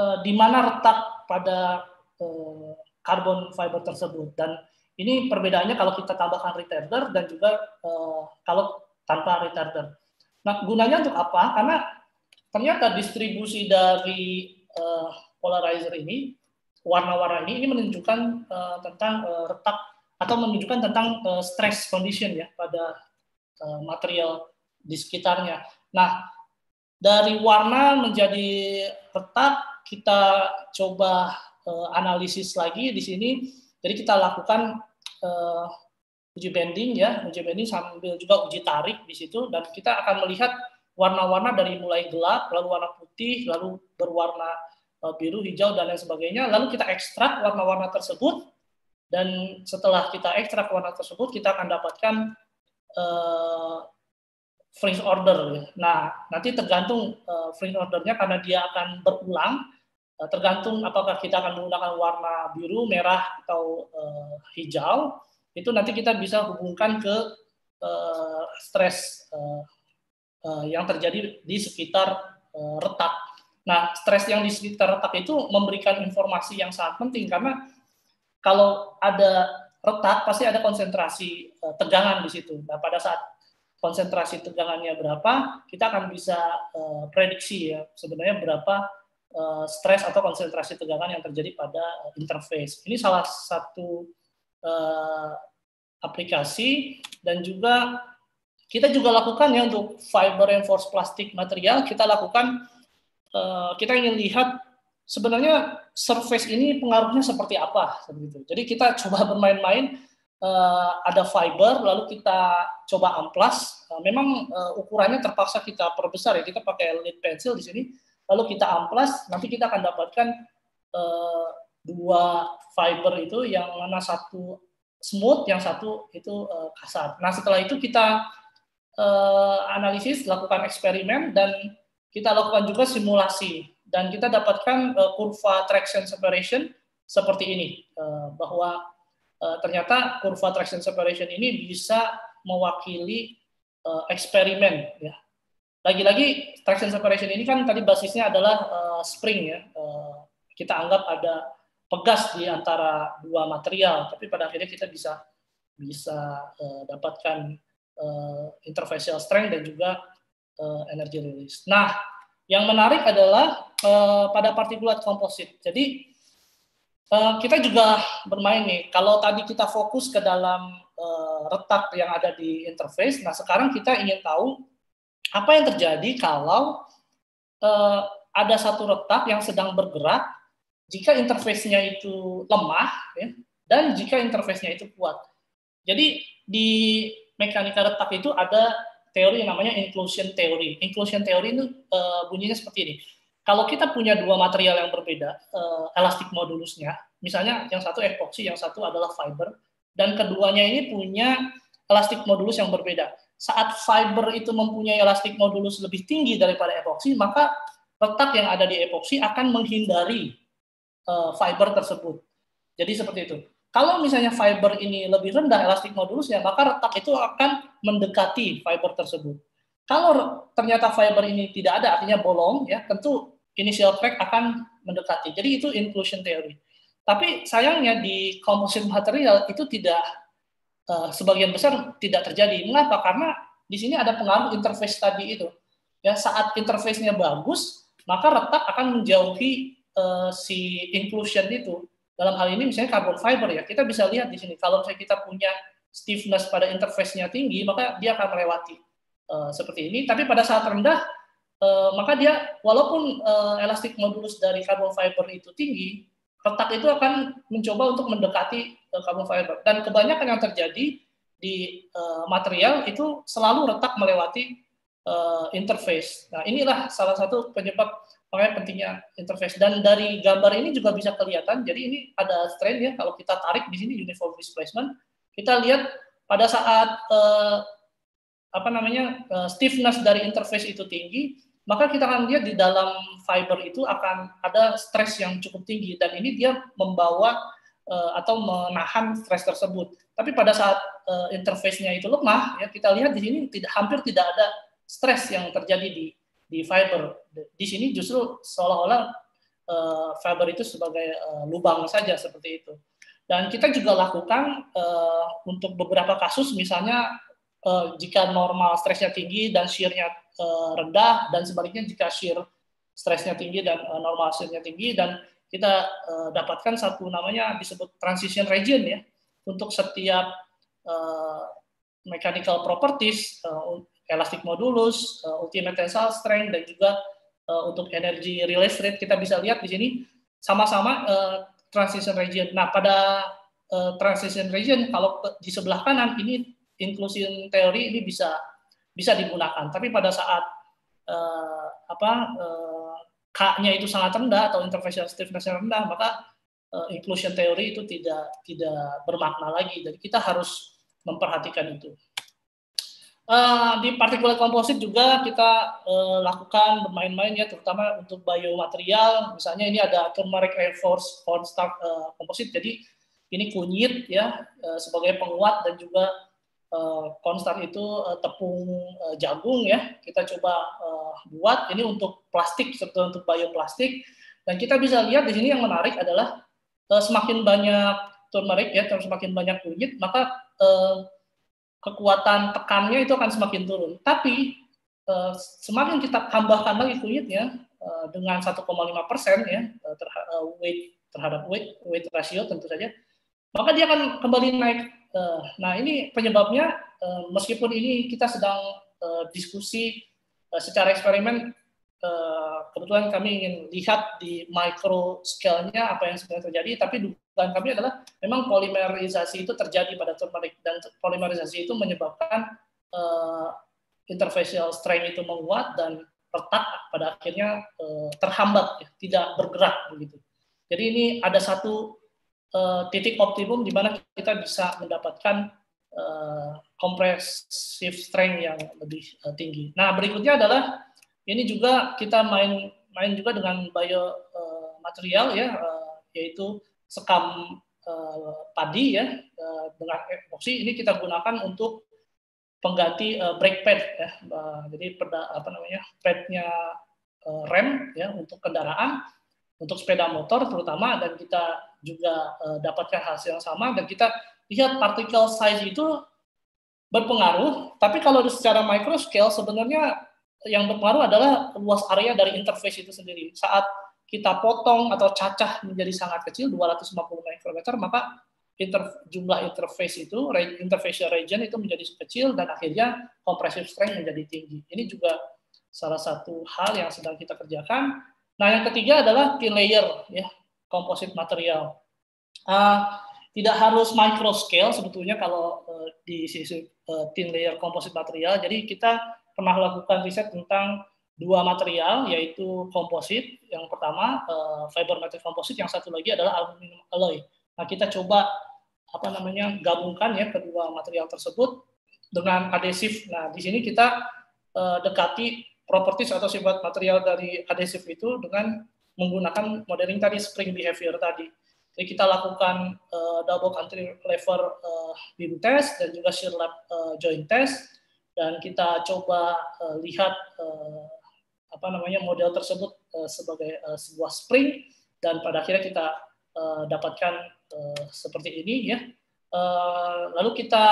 uh, di mana retak pada uh, carbon fiber tersebut dan ini perbedaannya kalau kita tambahkan retarder dan juga uh, kalau tanpa retarder. Nah, gunanya untuk apa? Karena ternyata distribusi dari uh, polarizer ini warna-warna ini ini menunjukkan uh, tentang uh, retak atau menunjukkan tentang uh, stress condition ya pada uh, material di sekitarnya. Nah, dari warna menjadi retak kita coba uh, analisis lagi di sini. Jadi kita lakukan uh, uji bending ya, uji bending sambil juga uji tarik di situ dan kita akan melihat warna-warna dari mulai gelap, lalu warna putih, lalu berwarna uh, biru, hijau dan lain sebagainya. Lalu kita ekstrak warna-warna tersebut dan setelah kita ekstrak warna tersebut kita akan dapatkan uh, fringe order. Nah, nanti tergantung uh, fringe ordernya karena dia akan berulang Eh, tergantung apakah kita akan menggunakan warna biru, merah atau uh, hijau, itu nanti kita bisa hubungkan ke uh, stres uh, uh, yang terjadi di sekitar uh, retak. Nah, stres yang di sekitar retak itu memberikan informasi yang sangat penting karena kalau ada retak pasti ada konsentrasi uh, tegangan di situ. Nah, pada saat konsentrasi tegangannya berapa, kita akan bisa uh, prediksi ya sebenarnya berapa uh, stres atau konsentrasi tegangan yang terjadi pada interface. Ini salah satu uh, aplikasi dan juga kita juga lakukan ya untuk fiber reinforced plastic material kita lakukan uh, kita ingin lihat sebenarnya surface ini pengaruhnya seperti apa seperti itu. Jadi kita coba bermain-main uh, ada fiber lalu kita coba amplas. Uh, memang uh, ukurannya terpaksa kita perbesar ya. Kita pakai lead pencil di sini lalu kita amplas, nanti kita akan dapatkan uh, dua fiber itu yang mana satu smooth, yang satu itu uh, kasar. Nah setelah itu kita uh, analisis, lakukan eksperimen dan kita lakukan juga simulasi dan kita dapatkan uh, kurva traction separation seperti ini uh, bahwa uh, ternyata kurva traction separation ini bisa mewakili uh, eksperimen ya lagi-lagi traction separation ini kan tadi basisnya adalah uh, spring ya. Uh, kita anggap ada pegas di antara dua material, tapi pada akhirnya kita bisa bisa uh, dapatkan uh, interfacial strength dan juga uh, energy release. Nah, yang menarik adalah uh, pada partikulat komposit. Jadi uh, kita juga bermain nih. Kalau tadi kita fokus ke dalam uh, retak yang ada di interface, nah sekarang kita ingin tahu apa yang terjadi kalau uh, ada satu retak yang sedang bergerak jika interface-nya itu lemah ya, dan jika interface-nya itu kuat. Jadi di mekanika retak itu ada teori yang namanya inclusion theory. Inclusion theory itu uh, bunyinya seperti ini. Kalau kita punya dua material yang berbeda, uh, elastik modulusnya, misalnya yang satu epoxy, yang satu adalah fiber, dan keduanya ini punya elastik modulus yang berbeda saat fiber itu mempunyai elastik modulus lebih tinggi daripada epoksi, maka retak yang ada di epoksi akan menghindari uh, fiber tersebut. Jadi seperti itu. Kalau misalnya fiber ini lebih rendah elastik modulusnya, maka retak itu akan mendekati fiber tersebut. Kalau ternyata fiber ini tidak ada, artinya bolong, ya tentu initial crack akan mendekati. Jadi itu inclusion theory. Tapi sayangnya di composite material itu tidak uh, sebagian besar tidak terjadi. Mengapa? Karena di sini ada pengaruh interface tadi itu. Ya, saat interface-nya bagus, maka retak akan menjauhi uh, si inclusion itu. Dalam hal ini misalnya carbon fiber ya, kita bisa lihat di sini kalau misalnya kita punya stiffness pada interface-nya tinggi, maka dia akan melewati uh, seperti ini. Tapi pada saat rendah, uh, maka dia walaupun uh, elastic modulus dari carbon fiber itu tinggi, retak itu akan mencoba untuk mendekati uh, carbon fiber. Dan kebanyakan yang terjadi di uh, material itu selalu retak melewati uh, interface. Nah, inilah salah satu penyebab makanya pentingnya interface. Dan dari gambar ini juga bisa kelihatan. Jadi ini ada strain ya. Kalau kita tarik di sini uniform displacement, kita lihat pada saat uh, apa namanya uh, stiffness dari interface itu tinggi, maka kita akan lihat di dalam fiber itu akan ada stres yang cukup tinggi dan ini dia membawa uh, atau menahan stres tersebut. Tapi pada saat uh, interface-nya itu lemah, ya kita lihat di sini tidak hampir tidak ada stres yang terjadi di di fiber. Di sini justru seolah-olah uh, fiber itu sebagai uh, lubang saja seperti itu. Dan kita juga lakukan uh, untuk beberapa kasus, misalnya uh, jika normal stresnya tinggi dan shear-nya uh, rendah dan sebaliknya jika shear stresnya tinggi dan uh, normal shear-nya tinggi dan kita uh, dapatkan satu namanya disebut transition region ya. untuk setiap uh, mechanical properties, uh, elastic modulus, uh, ultimate tensile strength, dan juga uh, untuk energy release rate kita bisa lihat di sini sama-sama uh, transition region. Nah, pada uh, transition region kalau di sebelah kanan ini inclusion teori ini bisa bisa digunakan. Tapi pada saat uh, apa uh, K-nya itu sangat rendah atau interfacial stiffness rendah, maka uh, inclusion teori itu tidak tidak bermakna lagi. Jadi kita harus memperhatikan itu. Uh, di particulate composite juga kita uh, lakukan bermain-main ya, terutama untuk biomaterial. Misalnya ini ada turmeric reinforced cornstarch uh, composite. Jadi ini kunyit ya uh, sebagai penguat dan juga uh, cornstarch itu uh, tepung uh, jagung ya. Kita coba uh, buat ini untuk plastik serta untuk bioplastik. Dan kita bisa lihat di sini yang menarik adalah uh, semakin banyak turmeric ya, semakin banyak kunyit, maka uh, kekuatan tekannya itu akan semakin turun. Tapi uh, semakin kita tambahkan lagi kunyitnya uh, dengan 1,5 persen ya uh, terhadap weight terhadap weight weight ratio tentu saja, maka dia akan kembali naik. Nah ini penyebabnya meskipun ini kita sedang diskusi secara eksperimen Eh, kebetulan kami ingin lihat di micro scale-nya apa yang sebenarnya terjadi, tapi dugaan kami adalah memang polimerisasi itu terjadi pada turmeric dan polimerisasi itu menyebabkan uh, interfacial strength itu menguat dan retak pada akhirnya uh, terhambat, ya, tidak bergerak begitu. Jadi ini ada satu uh, titik optimum di mana kita bisa mendapatkan uh, compressive strength yang lebih uh, tinggi. Nah berikutnya adalah ini juga kita main main juga dengan bio uh, material ya, uh, yaitu sekam uh, padi ya uh, dengan epoksi ini kita gunakan untuk pengganti uh, brake pad ya. Uh, jadi perda, apa namanya padnya uh, rem ya untuk kendaraan untuk sepeda motor terutama dan kita juga uh, dapatkan hasil yang sama dan kita lihat partikel size itu berpengaruh tapi kalau secara micro scale sebenarnya yang berpengaruh adalah luas area dari interface itu sendiri. Saat kita potong atau cacah menjadi sangat kecil 250 mikrometer, maka inter, jumlah interface itu interface region itu menjadi kecil dan akhirnya compressive strength menjadi tinggi. Ini juga salah satu hal yang sedang kita kerjakan. Nah, yang ketiga adalah thin layer ya, composite material. Uh, tidak harus micro scale sebetulnya kalau uh, di sisi uh, thin layer composite material. Jadi kita pernah lakukan riset tentang dua material yaitu komposit yang pertama uh, fiber material komposit yang satu lagi adalah aluminium alloy. Nah kita coba apa namanya gabungkan ya kedua material tersebut dengan adesif. Nah di sini kita uh, dekati properties atau sifat material dari adesif itu dengan menggunakan modeling tadi spring behavior tadi. Jadi kita lakukan uh, double country lever uh, beam test dan juga shear lap uh, joint test dan kita coba uh, lihat uh, apa namanya model tersebut uh, sebagai uh, sebuah spring dan pada akhirnya kita uh, dapatkan uh, seperti ini ya. Uh, lalu kita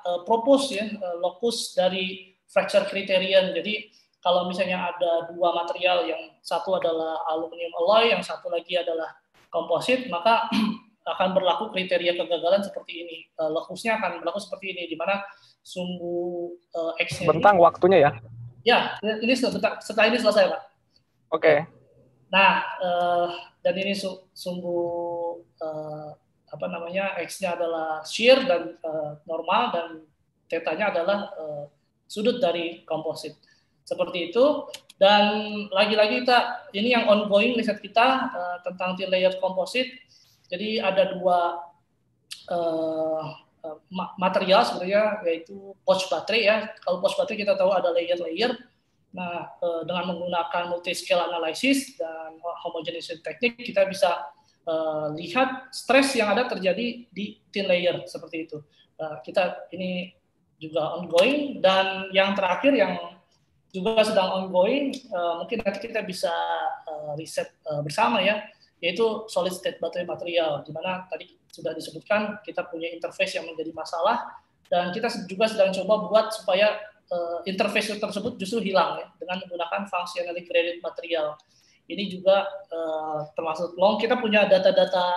uh, propose ya uh, lokus dari fracture criterion. Jadi kalau misalnya ada dua material yang satu adalah aluminium alloy, yang satu lagi adalah komposit, maka akan berlaku kriteria kegagalan seperti ini. Uh, lokusnya akan berlaku seperti ini, di mana sumbu uh, X-nya. Bentang ini, waktunya ya? Ya, ini sebentar, setelah ini selesai, Pak. Oke. Okay. Nah, uh, dan ini sumbu uh, apa namanya X-nya adalah shear dan uh, normal dan tetanya adalah uh, sudut dari komposit. Seperti itu. Dan lagi-lagi kita ini yang ongoing riset kita uh, tentang thin layer komposit. Jadi ada dua uh, material sebenarnya yaitu pouch baterai ya. Kalau pouch baterai kita tahu ada layer-layer. Nah, eh, dengan menggunakan multi scale analysis dan homogeneity teknik kita bisa uh, lihat stres yang ada terjadi di thin layer seperti itu. Uh, kita ini juga ongoing dan yang terakhir yang juga sedang ongoing uh, mungkin nanti kita bisa uh, riset uh, bersama ya yaitu solid state battery material di mana tadi sudah disebutkan kita punya interface yang menjadi masalah dan kita juga sedang coba buat supaya uh, interface tersebut justru hilang ya dengan menggunakan functionally graded material. Ini juga uh, termasuk long kita punya data-data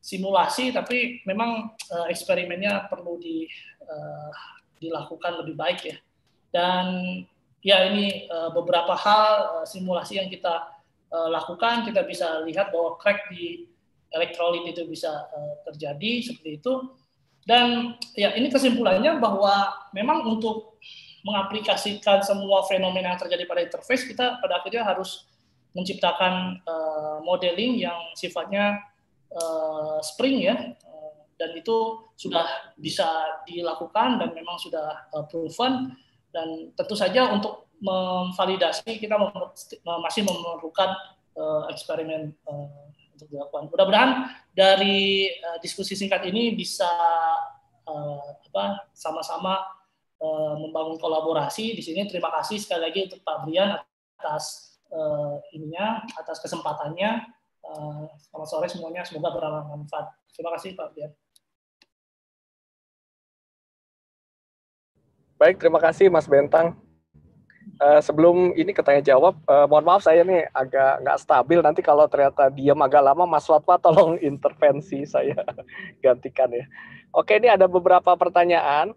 simulasi, tapi memang uh, eksperimennya perlu di, uh, dilakukan lebih baik ya. Dan ya ini uh, beberapa hal uh, simulasi yang kita uh, lakukan, kita bisa lihat bahwa crack di elektrolit itu bisa uh, terjadi seperti itu. Dan ya ini kesimpulannya bahwa memang untuk mengaplikasikan semua fenomena yang terjadi pada interface, kita pada akhirnya harus menciptakan uh, modeling yang sifatnya uh, spring ya dan itu sudah bisa dilakukan dan memang sudah uh, proven dan tentu saja untuk memvalidasi kita masih memerlukan uh, eksperimen uh, untuk dilakukan. Mudah-mudahan dari uh, diskusi singkat ini bisa uh, apa sama-sama uh, membangun kolaborasi di sini. Terima kasih sekali lagi untuk Pak Brian atas uh, ininya, atas kesempatannya. Eh, selamat sore semuanya, semoga bermanfaat. Terima kasih Pak Bian. Baik, terima kasih Mas Bentang. Uh, sebelum ini ketanya jawab, uh, mohon maaf saya nih agak nggak stabil. Nanti kalau ternyata diam agak lama, Mas Watwa tolong intervensi saya gantikan ya. Oke, ini ada beberapa pertanyaan.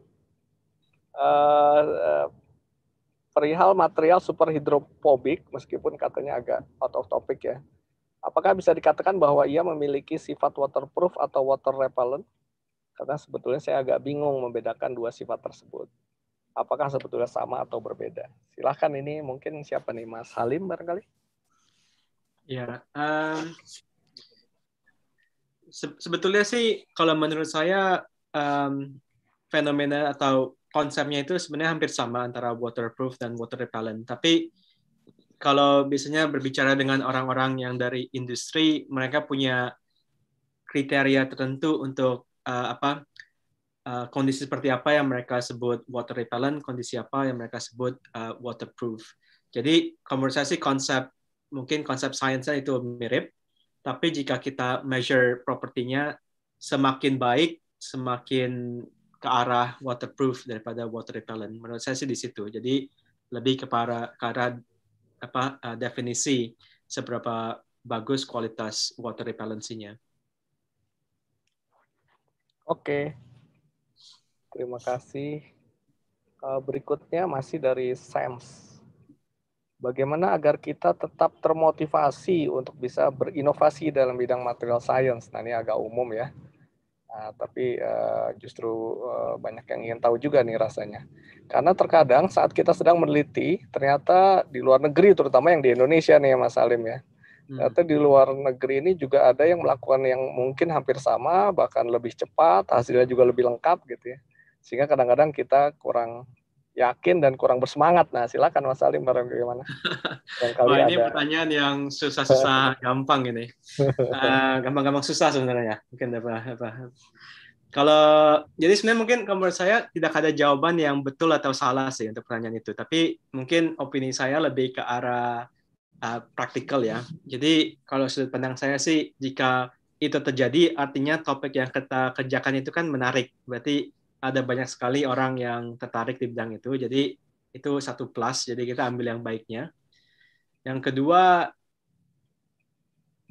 Uh, perihal material superhidropobik, meskipun katanya agak out of topic ya. Apakah bisa dikatakan bahwa ia memiliki sifat waterproof atau water repellent? Karena sebetulnya saya agak bingung membedakan dua sifat tersebut. Apakah sebetulnya sama atau berbeda? Silahkan ini mungkin siapa nih Mas Halim barangkali? Ya, um, se sebetulnya sih kalau menurut saya um, fenomena atau konsepnya itu sebenarnya hampir sama antara waterproof dan water repellent. Tapi kalau biasanya berbicara dengan orang-orang yang dari industri, mereka punya kriteria tertentu untuk uh, apa uh, kondisi seperti apa yang mereka sebut water repellent, kondisi apa yang mereka sebut uh, waterproof. Jadi sih konsep mungkin konsep sainsnya itu mirip, tapi jika kita measure propertinya semakin baik, semakin ke arah waterproof daripada water repellent. Menurut saya sih di situ. Jadi lebih kepada ke arah apa uh, definisi seberapa bagus kualitas water repellency-nya. Oke, terima kasih. Uh, berikutnya masih dari SAMS. Bagaimana agar kita tetap termotivasi untuk bisa berinovasi dalam bidang material science? Nah ini agak umum ya. Nah, tapi uh, justru uh, banyak yang ingin tahu juga nih rasanya. Karena terkadang saat kita sedang meneliti, ternyata di luar negeri, terutama yang di Indonesia nih Mas Salim ya, hmm. ternyata di luar negeri ini juga ada yang melakukan yang mungkin hampir sama, bahkan lebih cepat, hasilnya juga lebih lengkap gitu ya. Sehingga kadang-kadang kita kurang yakin dan kurang bersemangat. Nah, silakan Mas Salim bagaimana. Wah, ini ada... pertanyaan yang susah-susah gampang ini. Eh, gampang-gampang uh, susah sebenarnya. Mungkin apa apa. Kalau jadi sebenarnya mungkin menurut saya tidak ada jawaban yang betul atau salah sih untuk pertanyaan itu. Tapi mungkin opini saya lebih ke arah uh, praktikal ya. Jadi kalau sudut pandang saya sih jika itu terjadi artinya topik yang kita kerjakan itu kan menarik. Berarti ada banyak sekali orang yang tertarik di bidang itu. Jadi itu satu plus. Jadi kita ambil yang baiknya. Yang kedua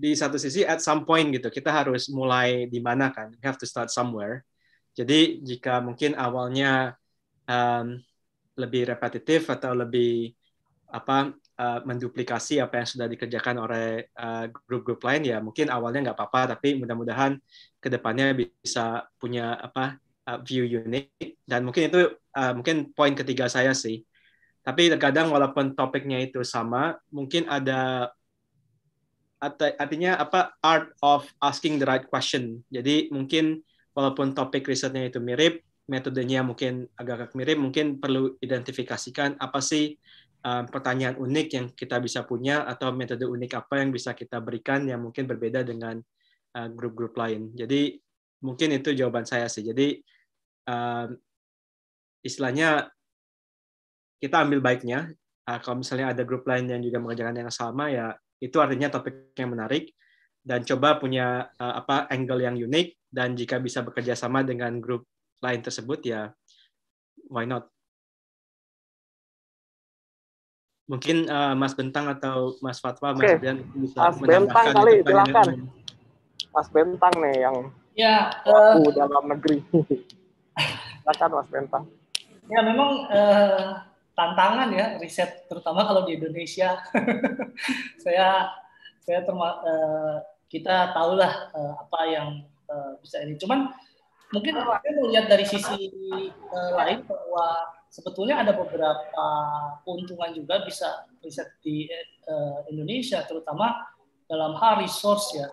di satu sisi at some point gitu kita harus mulai di mana kan we have to start somewhere jadi jika mungkin awalnya um, lebih repetitif atau lebih apa uh, menduplikasi apa yang sudah dikerjakan oleh uh, grup-grup lain ya mungkin awalnya nggak apa-apa tapi mudah-mudahan ke depannya bisa punya apa uh, view unik dan mungkin itu uh, mungkin poin ketiga saya sih tapi terkadang walaupun topiknya itu sama mungkin ada artinya apa art of asking the right question. Jadi mungkin walaupun topik risetnya itu mirip, metodenya mungkin agak-agak mirip, mungkin perlu identifikasikan apa sih um, pertanyaan unik yang kita bisa punya atau metode unik apa yang bisa kita berikan yang mungkin berbeda dengan uh, grup-grup uh, lain. Jadi mungkin itu jawaban saya sih. Jadi um, istilahnya kita ambil baiknya. Uh, kalau misalnya ada grup lain yang juga mengerjakan yang sama ya itu artinya topik yang menarik. Dan coba punya uh, apa angle yang unik. Dan jika bisa bekerja sama dengan grup lain tersebut ya why not? Mungkin uh, Mas Bentang atau Mas Fatwa Mas Bian bisa Mas Bentang kali silakan. Mas Bentang nih yang ya uh, dalam negeri. Silakan Mas Bentang. Ya memang uh, tantangan ya riset terutama kalau di Indonesia. saya saya terma, uh, kita tahulah uh, apa yang uh, bisa ini. Cuman mungkin saya melihat dari sisi uh, lain bahwa sebetulnya ada beberapa keuntungan juga bisa riset di uh, Indonesia terutama dalam hal resource ya.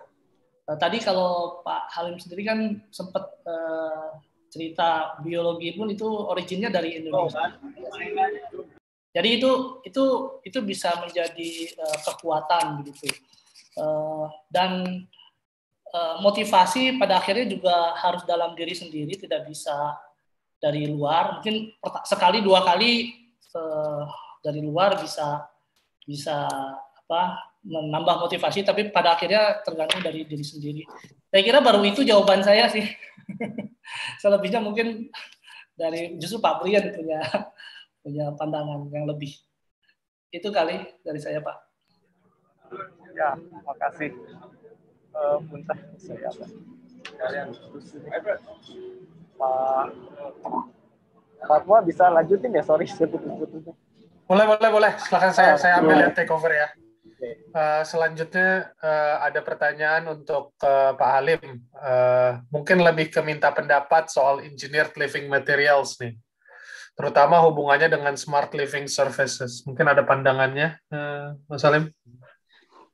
Uh, tadi kalau Pak Halim sendiri kan sempat uh, cerita biologi pun itu originnya dari Indonesia. Jadi itu itu itu bisa menjadi uh, kekuatan begitu. Uh, dan uh, motivasi pada akhirnya juga harus dalam diri sendiri, tidak bisa dari luar. Mungkin sekali dua kali uh, dari luar bisa bisa apa menambah motivasi, tapi pada akhirnya tergantung dari diri sendiri. Saya kira baru itu jawaban saya sih. selebihnya mungkin dari justru Pak Brian punya punya pandangan yang lebih. Itu kali dari saya Pak. Ya, terima kasih. Uh, saya Pak Fatwa bisa lanjutin ya, sorry saya putus-putusnya. Boleh, boleh, boleh. Silahkan saya, saya ambil ya take over ya. Uh, selanjutnya uh, ada pertanyaan untuk uh, Pak Halim. Uh, mungkin lebih ke minta pendapat soal engineered living materials nih, terutama hubungannya dengan smart living services. Mungkin ada pandangannya, uh, Mas Halim?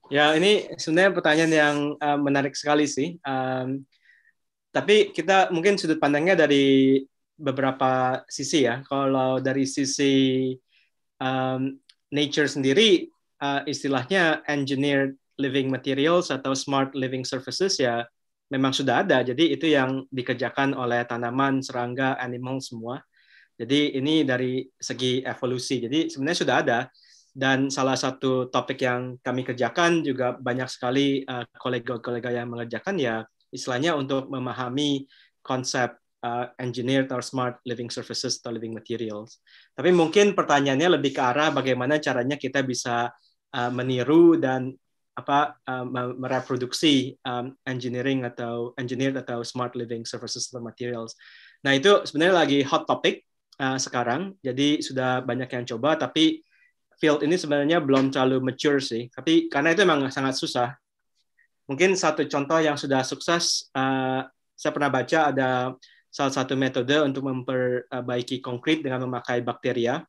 Ya, ini sebenarnya pertanyaan yang uh, menarik sekali sih. Um, tapi kita mungkin sudut pandangnya dari beberapa sisi ya. Kalau dari sisi um, nature sendiri, uh, istilahnya engineered living materials atau smart living services ya memang sudah ada. Jadi itu yang dikerjakan oleh tanaman, serangga, animal semua. Jadi ini dari segi evolusi. Jadi sebenarnya sudah ada. Dan salah satu topik yang kami kerjakan juga banyak sekali uh, kolega-kolega yang mengerjakan ya istilahnya untuk memahami konsep uh, engineered or smart living surfaces atau living materials. Tapi mungkin pertanyaannya lebih ke arah bagaimana caranya kita bisa uh, meniru dan apa uh, mereproduksi um, engineering atau engineered atau smart living services atau materials. Nah itu sebenarnya lagi hot topic uh, sekarang. Jadi sudah banyak yang coba, tapi field ini sebenarnya belum terlalu mature sih. Tapi karena itu memang sangat susah. Mungkin satu contoh yang sudah sukses, uh, saya pernah baca ada salah satu metode untuk memperbaiki konkrit dengan memakai bakteria.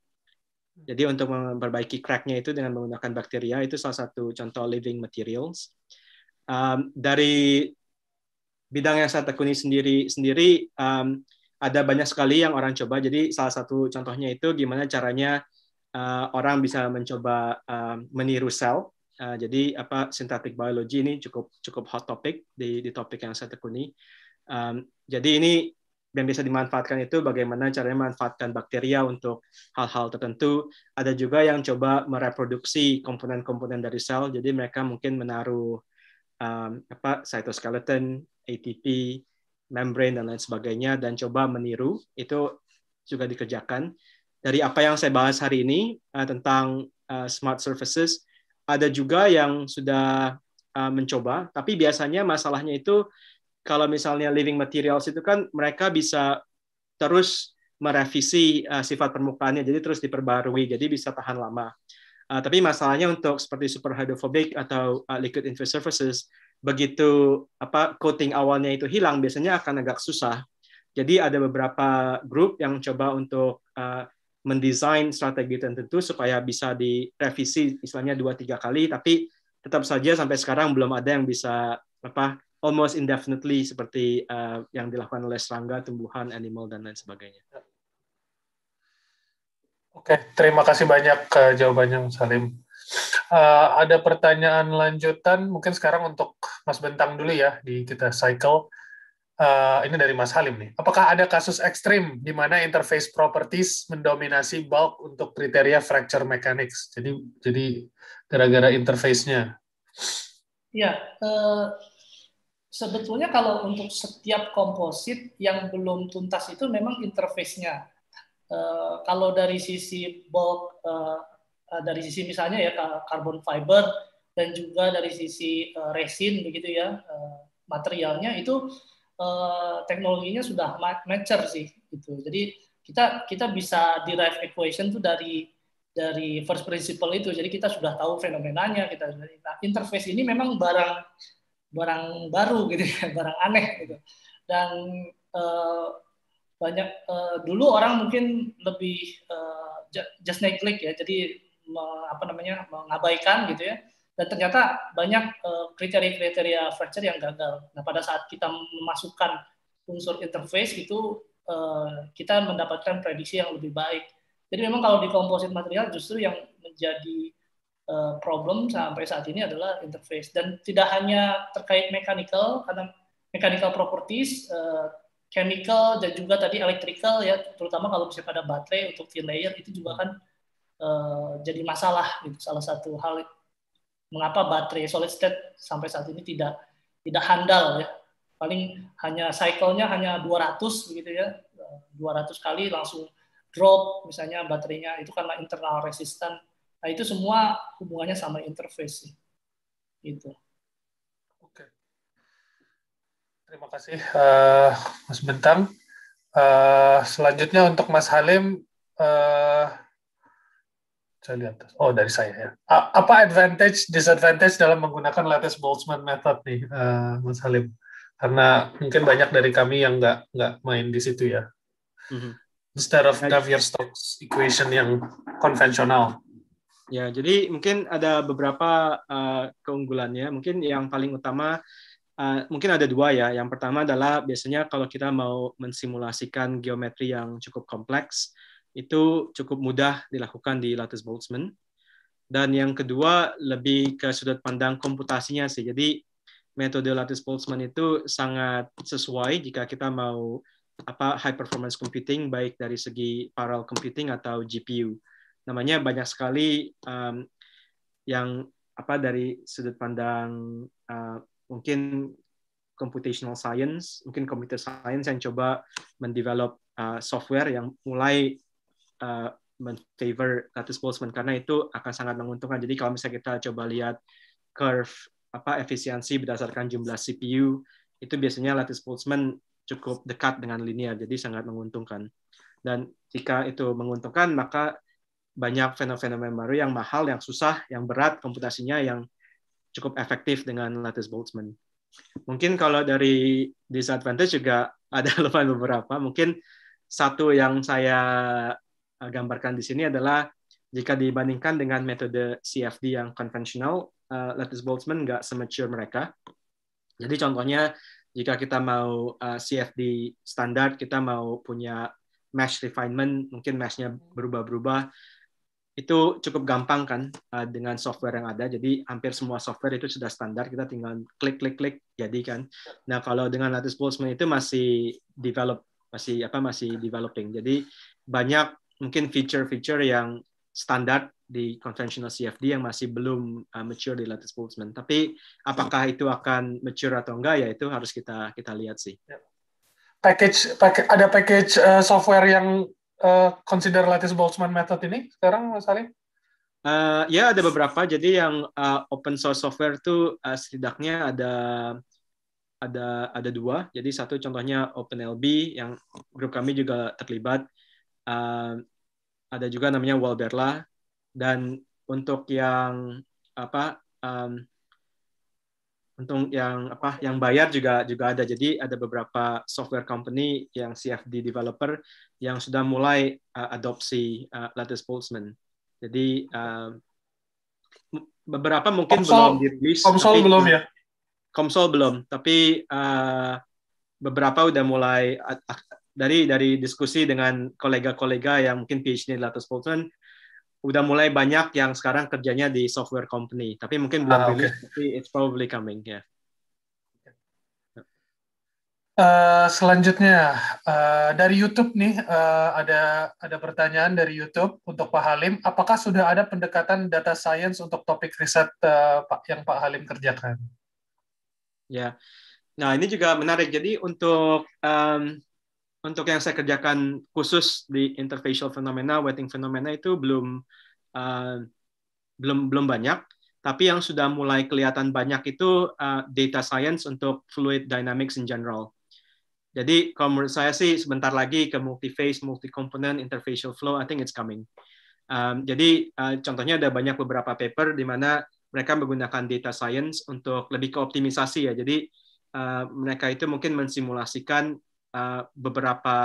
Jadi untuk memperbaiki cracknya itu dengan menggunakan bakteria itu salah satu contoh living materials. Um, dari bidang yang saya tekuni sendiri sendiri um, ada banyak sekali yang orang coba. Jadi salah satu contohnya itu gimana caranya uh, orang bisa mencoba uh, meniru sel. Uh, jadi apa synthetic biology ini cukup cukup hot topic di di topik yang saya tekuni. Um, jadi ini yang bisa dimanfaatkan itu bagaimana caranya memanfaatkan bakteria untuk hal-hal tertentu. Ada juga yang coba mereproduksi komponen-komponen dari sel, jadi mereka mungkin menaruh um, apa cytoskeleton, ATP, membrane dan lain sebagainya dan coba meniru itu juga dikerjakan. Dari apa yang saya bahas hari ini uh, tentang uh, smart surfaces, ada juga yang sudah uh, mencoba, tapi biasanya masalahnya itu kalau misalnya living materials itu kan mereka bisa terus merevisi uh, sifat permukaannya, jadi terus diperbarui, jadi bisa tahan lama. Uh, tapi masalahnya untuk seperti super hydrophobic atau uh, liquid infused surfaces, begitu apa coating awalnya itu hilang, biasanya akan agak susah. Jadi ada beberapa grup yang coba untuk uh, mendesain strategi tertentu supaya bisa direvisi, misalnya dua tiga kali, tapi tetap saja sampai sekarang belum ada yang bisa apa almost indefinitely seperti uh, yang dilakukan oleh serangga, tumbuhan, animal dan lain sebagainya. Oke, terima kasih banyak uh, jawabannya Salim. Uh, ada pertanyaan lanjutan, mungkin sekarang untuk Mas Bentang dulu ya di kita cycle. Uh, ini dari Mas Halim nih. Apakah ada kasus ekstrim di mana interface properties mendominasi bulk untuk kriteria fracture mechanics? Jadi jadi gara-gara interface-nya. Ya, uh, sebetulnya kalau untuk setiap komposit yang belum tuntas itu memang interface-nya. Uh, kalau dari sisi bulk, uh, dari sisi misalnya ya carbon fiber dan juga dari sisi uh, resin begitu ya, materialnya itu teknologinya sudah mature sih gitu. Jadi kita kita bisa derive equation tuh dari dari first principle itu. Jadi kita sudah tahu fenomenanya, kita nah, interface ini memang barang barang baru gitu ya, barang aneh gitu. Dan uh, banyak uh, dulu orang mungkin lebih uh, just neglect ya, jadi me, apa namanya mengabaikan gitu ya. Dan ternyata banyak kriteria-kriteria uh, fracture yang gagal. Nah pada saat kita memasukkan unsur interface itu uh, kita mendapatkan prediksi yang lebih baik. Jadi memang kalau di komposit material justru yang menjadi uh, problem sampai saat ini adalah interface dan tidak hanya terkait mechanical karena mechanical properties, uh, chemical dan juga tadi electrical ya terutama kalau misalnya pada baterai untuk thin layer itu juga kan uh, jadi masalah gitu salah satu hal mengapa baterai solid state sampai saat ini tidak tidak handal ya paling hanya cycle-nya hanya 200 begitu ya 200 kali langsung drop misalnya baterainya itu karena internal resistant. Nah itu semua hubungannya sama interface Itu. Oke. Terima kasih uh, Mas Bentang. Uh, selanjutnya untuk Mas Halim, uh, saya lihat. Oh dari saya ya. Apa advantage disadvantage dalam menggunakan lattice Boltzmann method nih, uh, Mas Halim? Karena mungkin banyak dari kami yang nggak nggak main di situ ya. Mm -hmm instead of Navier-Stokes equation yang konvensional. Ya, jadi mungkin ada beberapa uh, keunggulannya. Mungkin yang paling utama uh, mungkin ada dua ya. Yang pertama adalah biasanya kalau kita mau mensimulasikan geometri yang cukup kompleks, itu cukup mudah dilakukan di lattice Boltzmann. Dan yang kedua lebih ke sudut pandang komputasinya sih. Jadi metode lattice Boltzmann itu sangat sesuai jika kita mau apa high performance computing baik dari segi parallel computing atau GPU. Namanya banyak sekali um, yang apa dari sudut pandang uh, mungkin computational science, mungkin computer science yang coba mendevelop uh, software yang mulai uh, menfavor lattice Boltzmann karena itu akan sangat menguntungkan. Jadi kalau misalnya kita coba lihat curve apa efisiensi berdasarkan jumlah CPU itu biasanya lattice Boltzmann cukup dekat dengan linear, jadi sangat menguntungkan. Dan jika itu menguntungkan, maka banyak fenomena baru yang mahal, yang susah, yang berat komputasinya, yang cukup efektif dengan lattice Boltzmann. Mungkin kalau dari disadvantage juga ada lumayan beberapa. Mungkin satu yang saya eh, gambarkan di sini adalah jika dibandingkan dengan metode CFD yang konvensional, uh, lattice Boltzmann nggak semature mereka. Jadi contohnya jika kita mau uh, CFD standar, kita mau punya mesh refinement, mungkin meshnya berubah-berubah, itu cukup gampang kan uh, dengan software yang ada. Jadi hampir semua software itu sudah standar, kita tinggal klik klik klik jadi kan. Nah kalau dengan lattice Boltzmann itu masih develop, masih apa masih developing. Jadi banyak mungkin feature-feature yang standar di conventional CFD yang masih belum uh, mature di lattice Boltzmann. Tapi apakah itu akan mature atau enggak ya itu harus kita kita lihat sih. Package, package ada package uh, software yang uh, consider lattice Boltzmann method ini sekarang Mas Ali? Uh, ya ada beberapa. Jadi yang uh, open source software itu uh, setidaknya ada ada ada dua. Jadi satu contohnya OpenLB yang grup kami juga terlibat. Uh, ada juga namanya Walberla dan untuk yang apa um, untuk yang apa yang bayar juga juga ada. Jadi ada beberapa software company yang CFD developer yang sudah mulai uh, adopsi uh, lattice Boltzmann. Jadi uh, beberapa mungkin konsol, belum dirilis konsol belum ya? Konsol belum. Tapi uh, beberapa udah mulai dari dari diskusi dengan kolega-kolega yang mungkin PhD di lattice Boltzmann udah mulai banyak yang sekarang kerjanya di software company, tapi mungkin belum ah, rilis, okay. tapi it's probably coming ya. Yeah. Uh, selanjutnya uh, dari YouTube nih uh, ada ada pertanyaan dari YouTube untuk Pak Halim. Apakah sudah ada pendekatan data science untuk topik riset uh, Pak yang Pak Halim kerjakan? Ya, nah ini juga menarik. Jadi untuk um, untuk yang saya kerjakan khusus di interfacial phenomena, wetting phenomena itu belum uh, belum belum banyak. Tapi yang sudah mulai kelihatan banyak itu uh, data science untuk fluid dynamics in general. Jadi kalau menurut saya sih sebentar lagi ke multi-phase, multi-component, interfacial flow, I think it's coming. Um, jadi uh, contohnya ada banyak beberapa paper di mana mereka menggunakan data science untuk lebih ke optimisasi ya. Jadi uh, mereka itu mungkin mensimulasikan uh, beberapa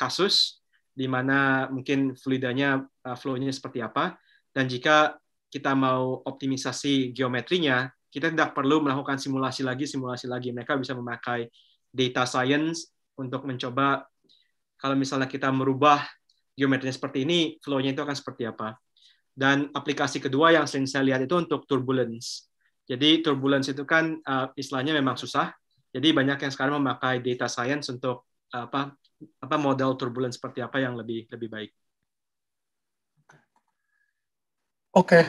kasus di mana mungkin fluidanya uh, flow-nya seperti apa dan jika kita mau optimisasi geometrinya, kita tidak perlu melakukan simulasi lagi, simulasi lagi. Mereka bisa memakai data science untuk mencoba kalau misalnya kita merubah geometrinya seperti ini, flow-nya itu akan seperti apa. Dan aplikasi kedua yang sering saya lihat itu untuk turbulence. Jadi turbulence itu kan uh, istilahnya memang susah. Jadi banyak yang sekarang memakai data science untuk apa apa model turbulence seperti apa yang lebih lebih baik. Oke,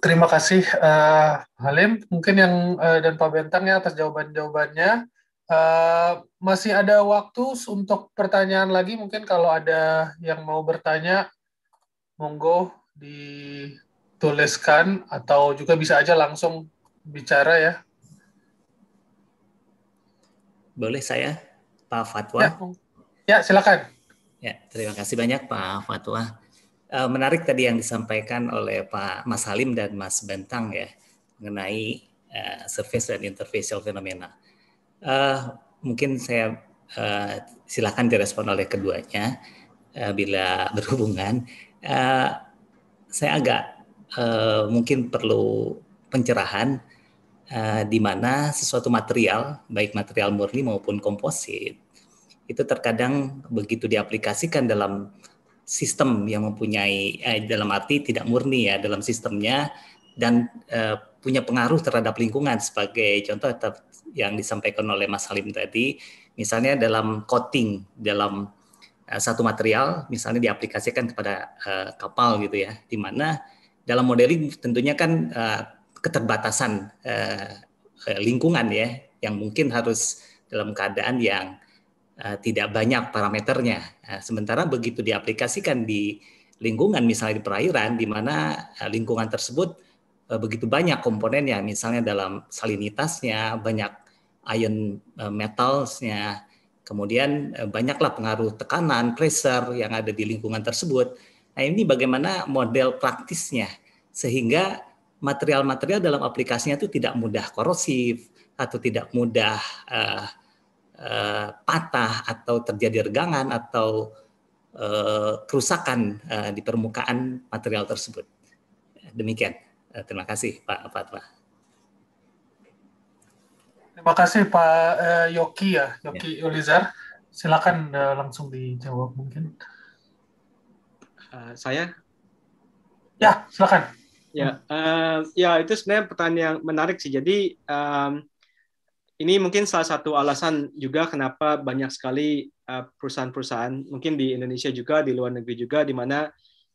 terima kasih uh, Halim. Mungkin yang uh, dan Pak Bentang ya atas jawaban-jawabannya. Uh, masih ada waktu untuk pertanyaan lagi. Mungkin kalau ada yang mau bertanya, monggo dituliskan atau juga bisa aja langsung bicara ya. Boleh saya, Pak Fatwa? Ya, ya silakan. Ya, terima kasih banyak Pak Fatwa. Uh, menarik tadi yang disampaikan oleh Pak Mas Halim dan Mas Bentang ya mengenai uh, surface dan interfacial fenomena. Uh, mungkin saya uh, silakan direspon oleh keduanya uh, bila berhubungan. Uh, saya agak uh, mungkin perlu pencerahan uh, di mana sesuatu material, baik material murni maupun komposit, itu terkadang begitu diaplikasikan dalam sistem yang mempunyai eh, dalam arti tidak murni ya dalam sistemnya dan eh, punya pengaruh terhadap lingkungan sebagai contoh yang disampaikan oleh Mas Halim tadi. Misalnya dalam coating dalam eh, satu material misalnya diaplikasikan kepada eh, kapal gitu ya di mana dalam modeling tentunya kan eh, keterbatasan eh, eh lingkungan ya yang mungkin harus dalam keadaan yang uh, tidak banyak parameternya. Uh, sementara begitu diaplikasikan di lingkungan misalnya di perairan di mana uh, lingkungan tersebut begitu banyak komponennya misalnya dalam salinitasnya, banyak ion metalsnya, kemudian banyaklah pengaruh tekanan, pressure yang ada di lingkungan tersebut. Nah, ini bagaimana model praktisnya sehingga material-material dalam aplikasinya itu tidak mudah korosif atau tidak mudah uh, uh, patah atau terjadi regangan atau uh, kerusakan uh, di permukaan material tersebut. Demikian. Uh, terima kasih Pak Fatwa. Terima kasih Pak uh, Yoki ya, Yoki ya. Ulizar. Silakan uh, langsung dijawab mungkin. Uh, saya? Ya, silakan. Ya, uh, ya itu sebenarnya pertanyaan yang menarik sih. Jadi um, ini mungkin salah satu alasan juga kenapa banyak sekali uh, perusahaan-perusahaan mungkin di Indonesia juga di luar negeri juga di mana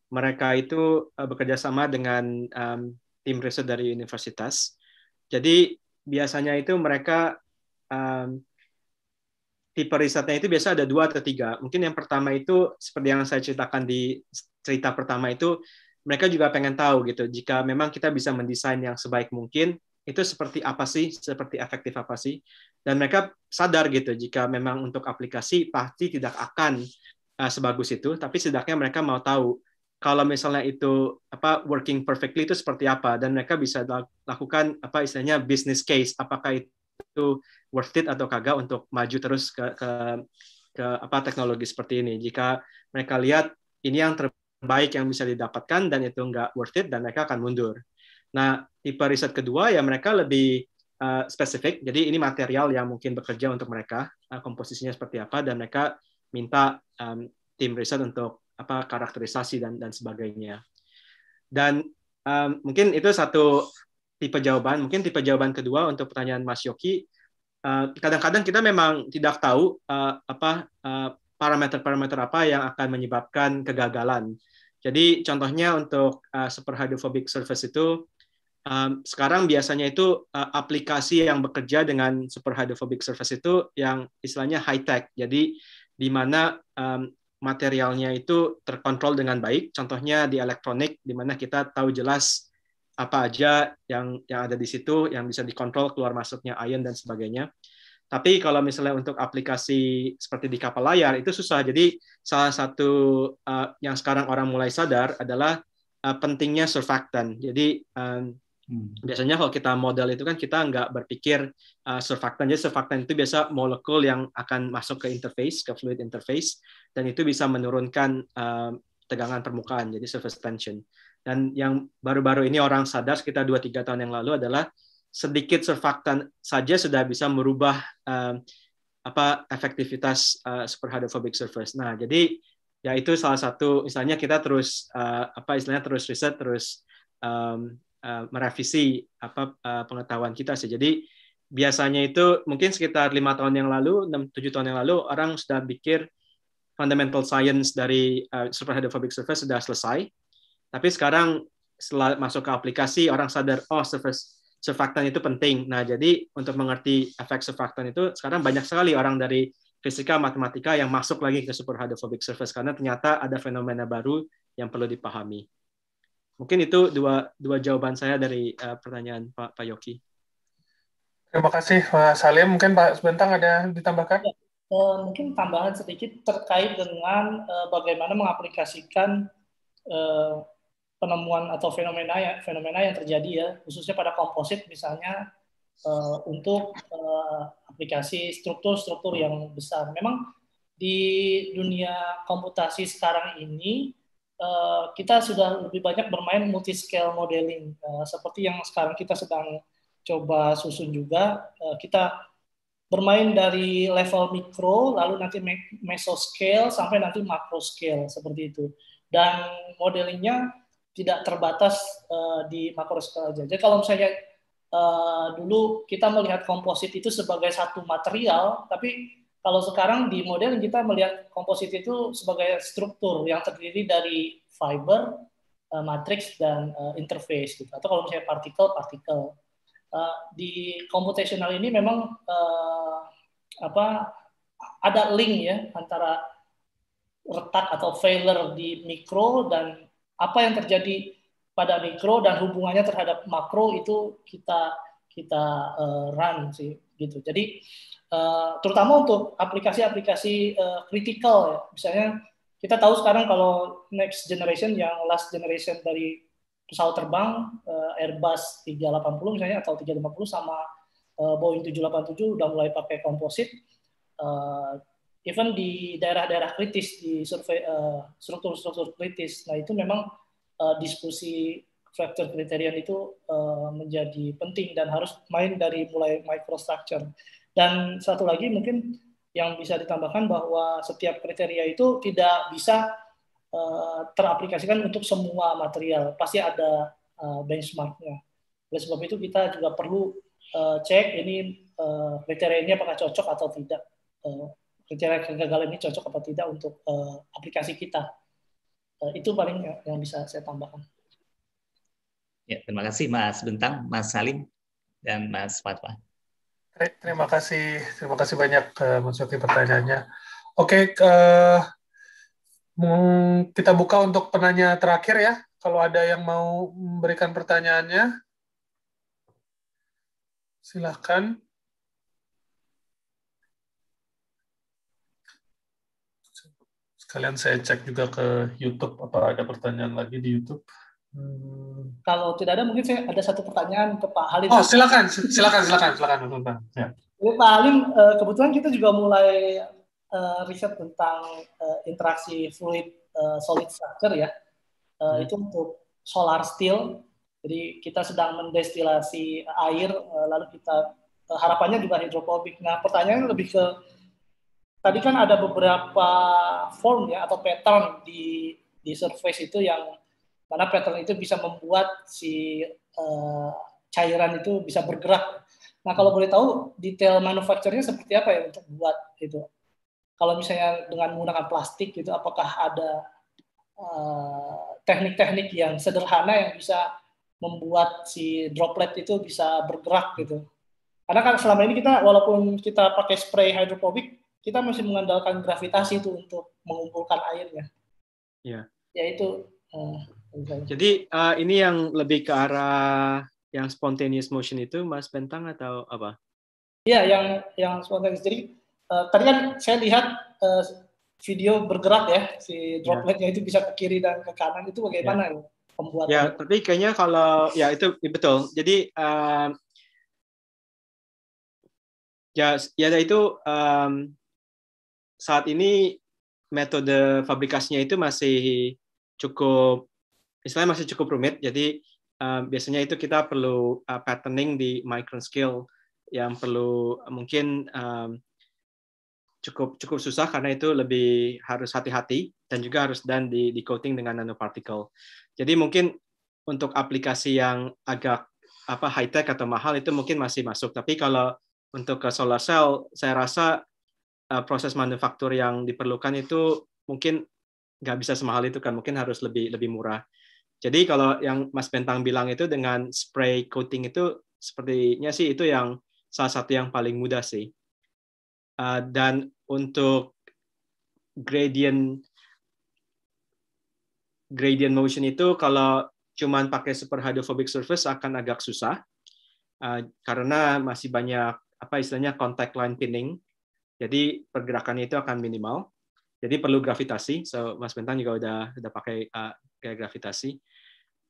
mereka itu uh, bekerja sama dengan um, tim riset dari universitas. Jadi biasanya itu mereka um, tipe risetnya itu biasa ada dua atau tiga. Mungkin yang pertama itu seperti yang saya ceritakan di cerita pertama itu mereka juga pengen tahu gitu jika memang kita bisa mendesain yang sebaik mungkin itu seperti apa sih, seperti efektif apa sih. Dan mereka sadar gitu jika memang untuk aplikasi pasti tidak akan uh, sebagus itu, tapi setidaknya mereka mau tahu kalau misalnya itu apa working perfectly itu seperti apa. Dan mereka bisa lakukan apa istilahnya business case. Apakah itu worth it atau kagak untuk maju terus ke ke ke apa teknologi seperti ini. Jika mereka lihat ini yang terbaik yang bisa didapatkan dan itu enggak worth it dan mereka akan mundur Nah, tipe riset kedua ya mereka lebih uh, spesifik. Jadi ini material yang mungkin bekerja untuk mereka, uh, komposisinya seperti apa, dan mereka minta um, tim riset untuk apa karakterisasi dan dan sebagainya. Dan um, mungkin itu satu tipe jawaban. Mungkin tipe jawaban kedua untuk pertanyaan Mas Yoki. Kadang-kadang uh, kita memang tidak tahu uh, apa parameter-parameter uh, apa yang akan menyebabkan kegagalan. Jadi contohnya untuk uh, super hydrophobic surface itu um, sekarang biasanya itu uh, aplikasi yang bekerja dengan super hydrophobic surface itu yang istilahnya high tech. Jadi di mana um, materialnya itu terkontrol dengan baik. Contohnya di elektronik di mana kita tahu jelas apa aja yang yang ada di situ yang bisa dikontrol keluar masuknya ion dan sebagainya. Tapi kalau misalnya untuk aplikasi seperti di kapal layar itu susah. Jadi salah satu uh, yang sekarang orang mulai sadar adalah uh, pentingnya surfactant. Jadi um. Biasanya kalau kita model itu kan kita nggak berpikir uh, surfactant. Jadi surfactant itu biasa molekul yang akan masuk ke interface, ke fluid interface, dan itu bisa menurunkan uh, tegangan permukaan, jadi surface tension. Dan yang baru-baru ini orang sadar sekitar 2-3 tahun yang lalu adalah sedikit surfaktan saja sudah bisa merubah um, apa efektivitas uh, super hydrophobic surface. Nah, jadi ya itu salah satu misalnya kita terus uh, apa istilahnya terus riset terus um, uh, merevisi apa uh, pengetahuan kita sih. Jadi biasanya itu mungkin sekitar lima tahun yang lalu, enam tujuh tahun yang lalu orang sudah pikir fundamental science dari uh, hydrophobic surface sudah selesai. Tapi sekarang setelah masuk ke aplikasi orang sadar oh surface surfaktan itu penting. Nah, jadi untuk mengerti efek surfaktan itu sekarang banyak sekali orang dari fisika, matematika yang masuk lagi ke super hydrophobic surface karena ternyata ada fenomena baru yang perlu dipahami. Mungkin itu dua dua jawaban saya dari uh, pertanyaan Pak Pak Yoki. Terima kasih Pak Salim. Mungkin Pak Sebentang ada ditambahkan? Ya, uh, mungkin tambahan sedikit terkait dengan uh, bagaimana mengaplikasikan uh, penemuan atau fenomena ya fenomena yang terjadi ya khususnya pada komposit misalnya uh, untuk uh, aplikasi struktur-struktur yang besar. Memang di dunia komputasi sekarang ini uh, kita sudah lebih banyak bermain multi scale modeling uh, seperti yang sekarang kita sedang coba susun juga uh, kita bermain dari level mikro lalu nanti mesoscale sampai nanti makro scale seperti itu dan modelingnya tidak terbatas uh, di makro skala aja. Jadi kalau misalnya uh, dulu kita melihat komposit itu sebagai satu material, tapi kalau sekarang di model kita melihat komposit itu sebagai struktur yang terdiri dari fiber, uh, matrix dan uh, interface gitu. Atau kalau misalnya partikel, partikel. Uh, di computational ini memang apa ada link ya antara retak atau failure di mikro dan apa yang terjadi pada mikro dan hubungannya terhadap makro itu kita kita run sih gitu. Jadi uh, terutama untuk aplikasi-aplikasi uh, ya. Misalnya kita tahu sekarang kalau next generation yang last generation dari pesawat terbang uh, Airbus 380 misalnya atau 350 sama uh, Boeing 787 udah mulai pakai komposit. Uh, even di daerah-daerah kritis di survei uh, struktur-struktur kritis. Nah itu memang uh, diskusi fracture criterion itu uh, menjadi penting dan harus main dari mulai microstructure. Dan satu lagi mungkin yang bisa ditambahkan bahwa setiap kriteria itu tidak bisa uh, teraplikasikan untuk semua material. Pasti ada uh, benchmarknya. Oleh sebab itu kita juga perlu uh, cek ini uh, kriteria ini apakah cocok atau tidak. Uh, kriteria kegagalan ini cocok atau tidak untuk uh, aplikasi kita. Uh, itu paling yang bisa saya tambahkan. Ya, terima kasih Mas Bentang, Mas Salim, dan Mas Fatwa. Terima kasih, terima kasih banyak uh, Mas pertanyaannya. Oke, uh, kita buka untuk penanya terakhir ya. Kalau ada yang mau memberikan pertanyaannya, silahkan. Sekalian saya cek juga ke YouTube apa ada pertanyaan lagi di YouTube. Hmm. Kalau tidak ada mungkin saya ada satu pertanyaan ke Pak Halim. Oh silakan, silakan, silakan, silakan. Ya. Jadi Pak Halim, eh, kebetulan kita juga mulai uh, riset tentang uh, interaksi fluid solid structure ya. Hmm. Itu untuk solar steel. Jadi kita sedang mendestilasi air, lalu kita harapannya juga hidrofobik. Nah pertanyaannya lebih ke tadi kan ada beberapa form ya atau pattern di di surface itu yang mana pattern itu bisa membuat si uh, cairan itu bisa bergerak. Nah kalau boleh tahu detail manufakturnya seperti apa ya untuk buat itu? Kalau misalnya dengan menggunakan plastik itu apakah ada eh, teknik-teknik uh, yang sederhana yang bisa membuat si droplet itu bisa bergerak gitu? Karena kan selama ini kita walaupun kita pakai spray hidrofobik kita masih mengandalkan gravitasi itu untuk mengumpulkan airnya. Iya. Ya itu uh, Jadi uh, ini yang lebih ke arah yang spontaneous motion itu Mas Bentang atau apa? Iya, yang yang spontaneous. Jadi uh, tadi kan saya lihat uh, video bergerak ya, si iya. dropletnya yeah. itu bisa ke kiri dan ke kanan itu bagaimana yeah. pembuatan? Ya, tapi kayaknya kalau ya itu ya betul. Jadi uh, ya ya itu um, saat ini metode fabrikasinya itu masih cukup istilahnya masih cukup rumit. Jadi uh, biasanya itu kita perlu uh, patterning di micron scale yang perlu uh, mungkin um, cukup cukup susah karena itu lebih harus hati-hati dan juga harus dan di, di coating dengan nanoparticle. Jadi mungkin untuk aplikasi yang agak apa high tech atau mahal itu mungkin masih masuk. Tapi kalau untuk ke solar cell, saya rasa uh, proses manufaktur yang diperlukan itu mungkin nggak bisa semahal itu kan, mungkin harus lebih lebih murah. Jadi kalau yang Mas Bentang bilang itu dengan spray coating itu sepertinya sih itu yang salah satu yang paling mudah sih. Uh, dan untuk gradient gradient motion itu kalau cuman pakai super hydrophobic surface akan agak susah uh, karena masih banyak apa istilahnya contact line pinning. Jadi pergerakannya itu akan minimal. Jadi perlu gravitasi. So Mas Bentang juga udah udah pakai uh, gaya gravitasi.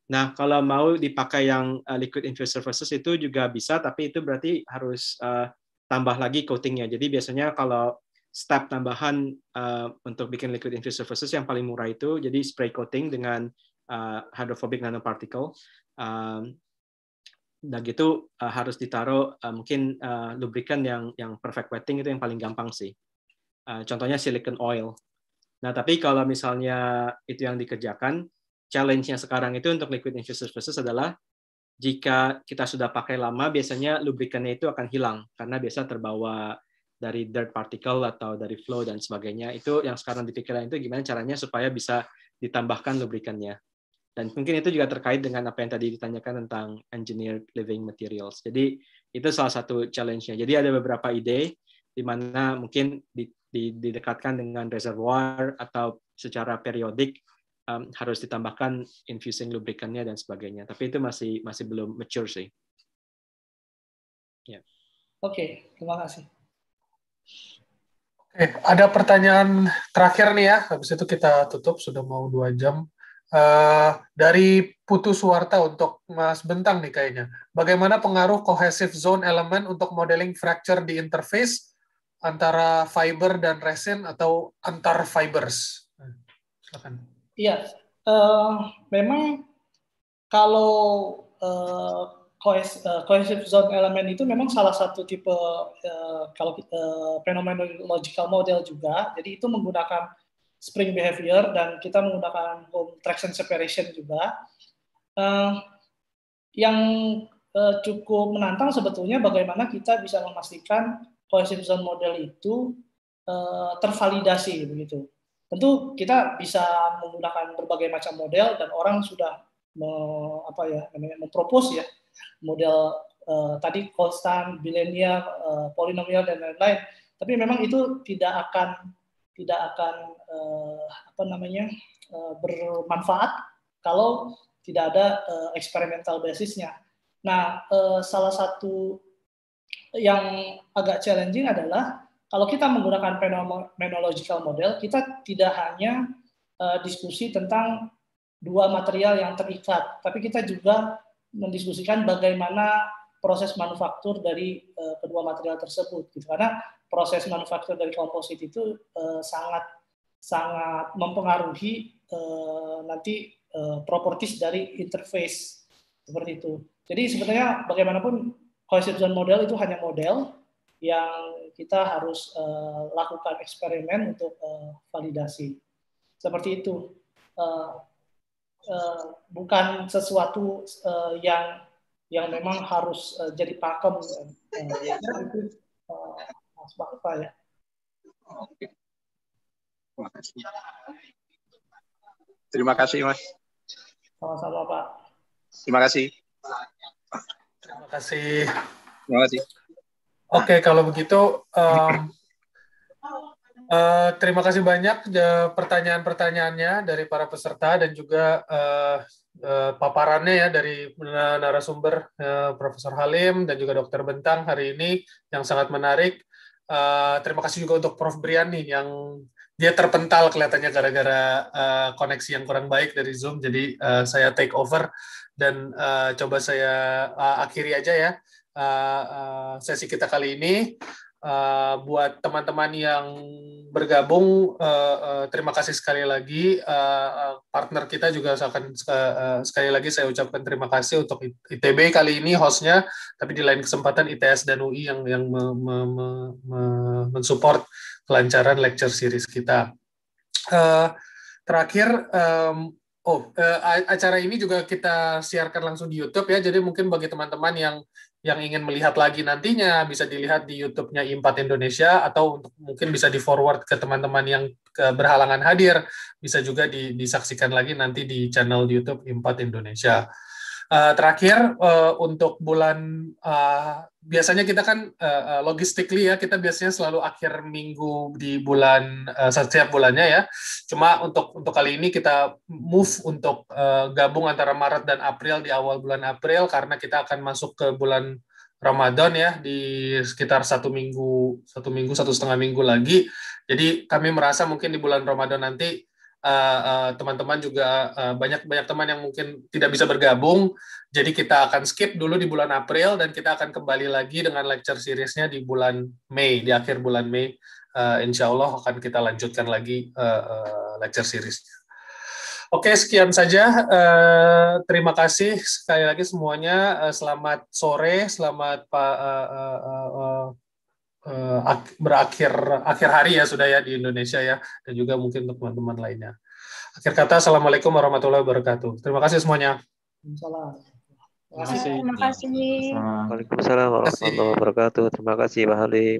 Nah, kalau mau dipakai yang uh, liquid infused surfaces itu juga bisa, tapi itu berarti harus uh, tambah lagi coatingnya. Jadi biasanya kalau step tambahan uh, untuk bikin liquid infused surfaces yang paling murah itu jadi spray coating dengan uh, hydrophobic nanoparticle. Um, dan gitu uh, harus ditaruh uh, mungkin uh, lubrikan yang yang perfect wetting itu yang paling gampang sih. Uh, contohnya silicon oil. Nah, tapi kalau misalnya itu yang dikerjakan, challenge-nya sekarang itu untuk liquid infused surfaces adalah jika kita sudah pakai lama, biasanya lubrikannya itu akan hilang karena biasa terbawa dari dirt particle atau dari flow dan sebagainya. Itu yang sekarang dipikirkan itu gimana caranya supaya bisa ditambahkan lubrikannya. Dan mungkin itu juga terkait dengan apa yang tadi ditanyakan tentang engineered living materials. Jadi itu salah satu challenge-nya. Jadi ada beberapa ide di mana mungkin didekatkan dengan reservoir atau secara periodik um, harus ditambahkan infusing lubrikannya dan sebagainya. Tapi itu masih masih belum mature sih. Ya. Oke, okay, terima kasih. Oke, ada pertanyaan terakhir nih ya. Habis itu kita tutup, sudah mau dua jam. Uh, dari Putu Suwarta untuk Mas Bentang nih kayaknya. Bagaimana pengaruh cohesive zone elemen untuk modeling fracture di interface antara fiber dan resin atau antar fibers? Silakan. Iya, uh, memang kalau uh, cohesive zone elemen itu memang salah satu tipe uh, kalau uh, phenomenological model juga. Jadi itu menggunakan spring behavior dan kita menggunakan home traction separation juga. Uh, yang uh, cukup menantang sebetulnya bagaimana kita bisa memastikan cohesive zone model itu uh, tervalidasi begitu. Tentu kita bisa menggunakan berbagai macam model dan orang sudah me, apa ya namanya mempropos ya model uh, tadi konstan, bilinear, uh, polinomial dan lain-lain. Tapi memang itu tidak akan tidak akan uh, apa namanya uh, bermanfaat kalau tidak ada uh, eksperimental basisnya. Nah, uh, salah satu yang agak challenging adalah kalau kita menggunakan phenomenological model, kita tidak hanya uh, diskusi tentang dua material yang terikat, tapi kita juga mendiskusikan bagaimana proses manufaktur dari uh, kedua material tersebut. Gitu. Karena proses manufaktur dari komposit itu uh, sangat sangat mempengaruhi uh, nanti uh, properties dari interface seperti itu. Jadi sebenarnya bagaimanapun zone model itu hanya model, yang kita harus uh, lakukan eksperimen untuk uh, validasi. Seperti itu. Uh, uh, bukan sesuatu uh, yang yang memang harus uh, jadi pakem uh, itu uh, apa ya. Terima kasih. Terima kasih, Mas. Sama-sama, Pak. Terima kasih. Terima kasih. Terima kasih. Oke, okay, kalau begitu um, Uh, terima kasih banyak pertanyaan-pertanyaannya dari para peserta dan juga uh, uh, paparannya ya dari narasumber uh, Profesor Halim dan juga Dr. Bentang hari ini yang sangat menarik. Uh, terima kasih juga untuk Prof. Brian nih yang dia terpental kelihatannya gara-gara uh, koneksi yang kurang baik dari Zoom. Jadi uh, saya take over dan uh, coba saya uh, akhiri aja ya uh, uh, sesi kita kali ini. Uh, buat teman-teman yang bergabung terima kasih sekali lagi. Partner kita juga akan sekali lagi saya ucapkan terima kasih untuk ITB kali ini hostnya tapi di lain kesempatan ITS dan UI yang yang me, me, me, me, mensupport kelancaran lecture series kita. Terakhir Oh, acara ini juga kita siarkan langsung di YouTube ya. Jadi mungkin bagi teman-teman yang yang ingin melihat lagi nantinya bisa dilihat di YouTube-nya I4 Indonesia atau mungkin bisa di forward ke teman-teman yang berhalangan hadir bisa juga disaksikan lagi nanti di channel YouTube I4 Indonesia. Uh, terakhir uh, untuk bulan uh, biasanya kita kan uh, logistically ya kita biasanya selalu akhir minggu di bulan uh, setiap bulannya ya. Cuma untuk untuk kali ini kita move untuk uh, gabung antara Maret dan April di awal bulan April karena kita akan masuk ke bulan Ramadan ya di sekitar satu minggu satu minggu satu setengah minggu lagi. Jadi kami merasa mungkin di bulan Ramadan nanti teman-teman uh, uh, juga uh, banyak banyak teman yang mungkin tidak bisa bergabung. Jadi kita akan skip dulu di bulan April dan kita akan kembali lagi dengan lecture seriesnya di bulan Mei di akhir bulan Mei. Uh, insya Allah akan kita lanjutkan lagi uh, uh, lecture seriesnya. Oke, sekian saja. Uh, terima kasih sekali lagi semuanya. Uh, selamat sore, selamat Pak uh, uh, uh, uh, berakhir akhir hari ya sudah ya di Indonesia ya dan juga mungkin untuk teman-teman lainnya. Akhir kata assalamualaikum warahmatullahi wabarakatuh. Terima kasih semuanya. Terima kasih. Terima kasih. Waalaikumsalam warahmatullahi wabarakatuh. Terima kasih Pak Halim.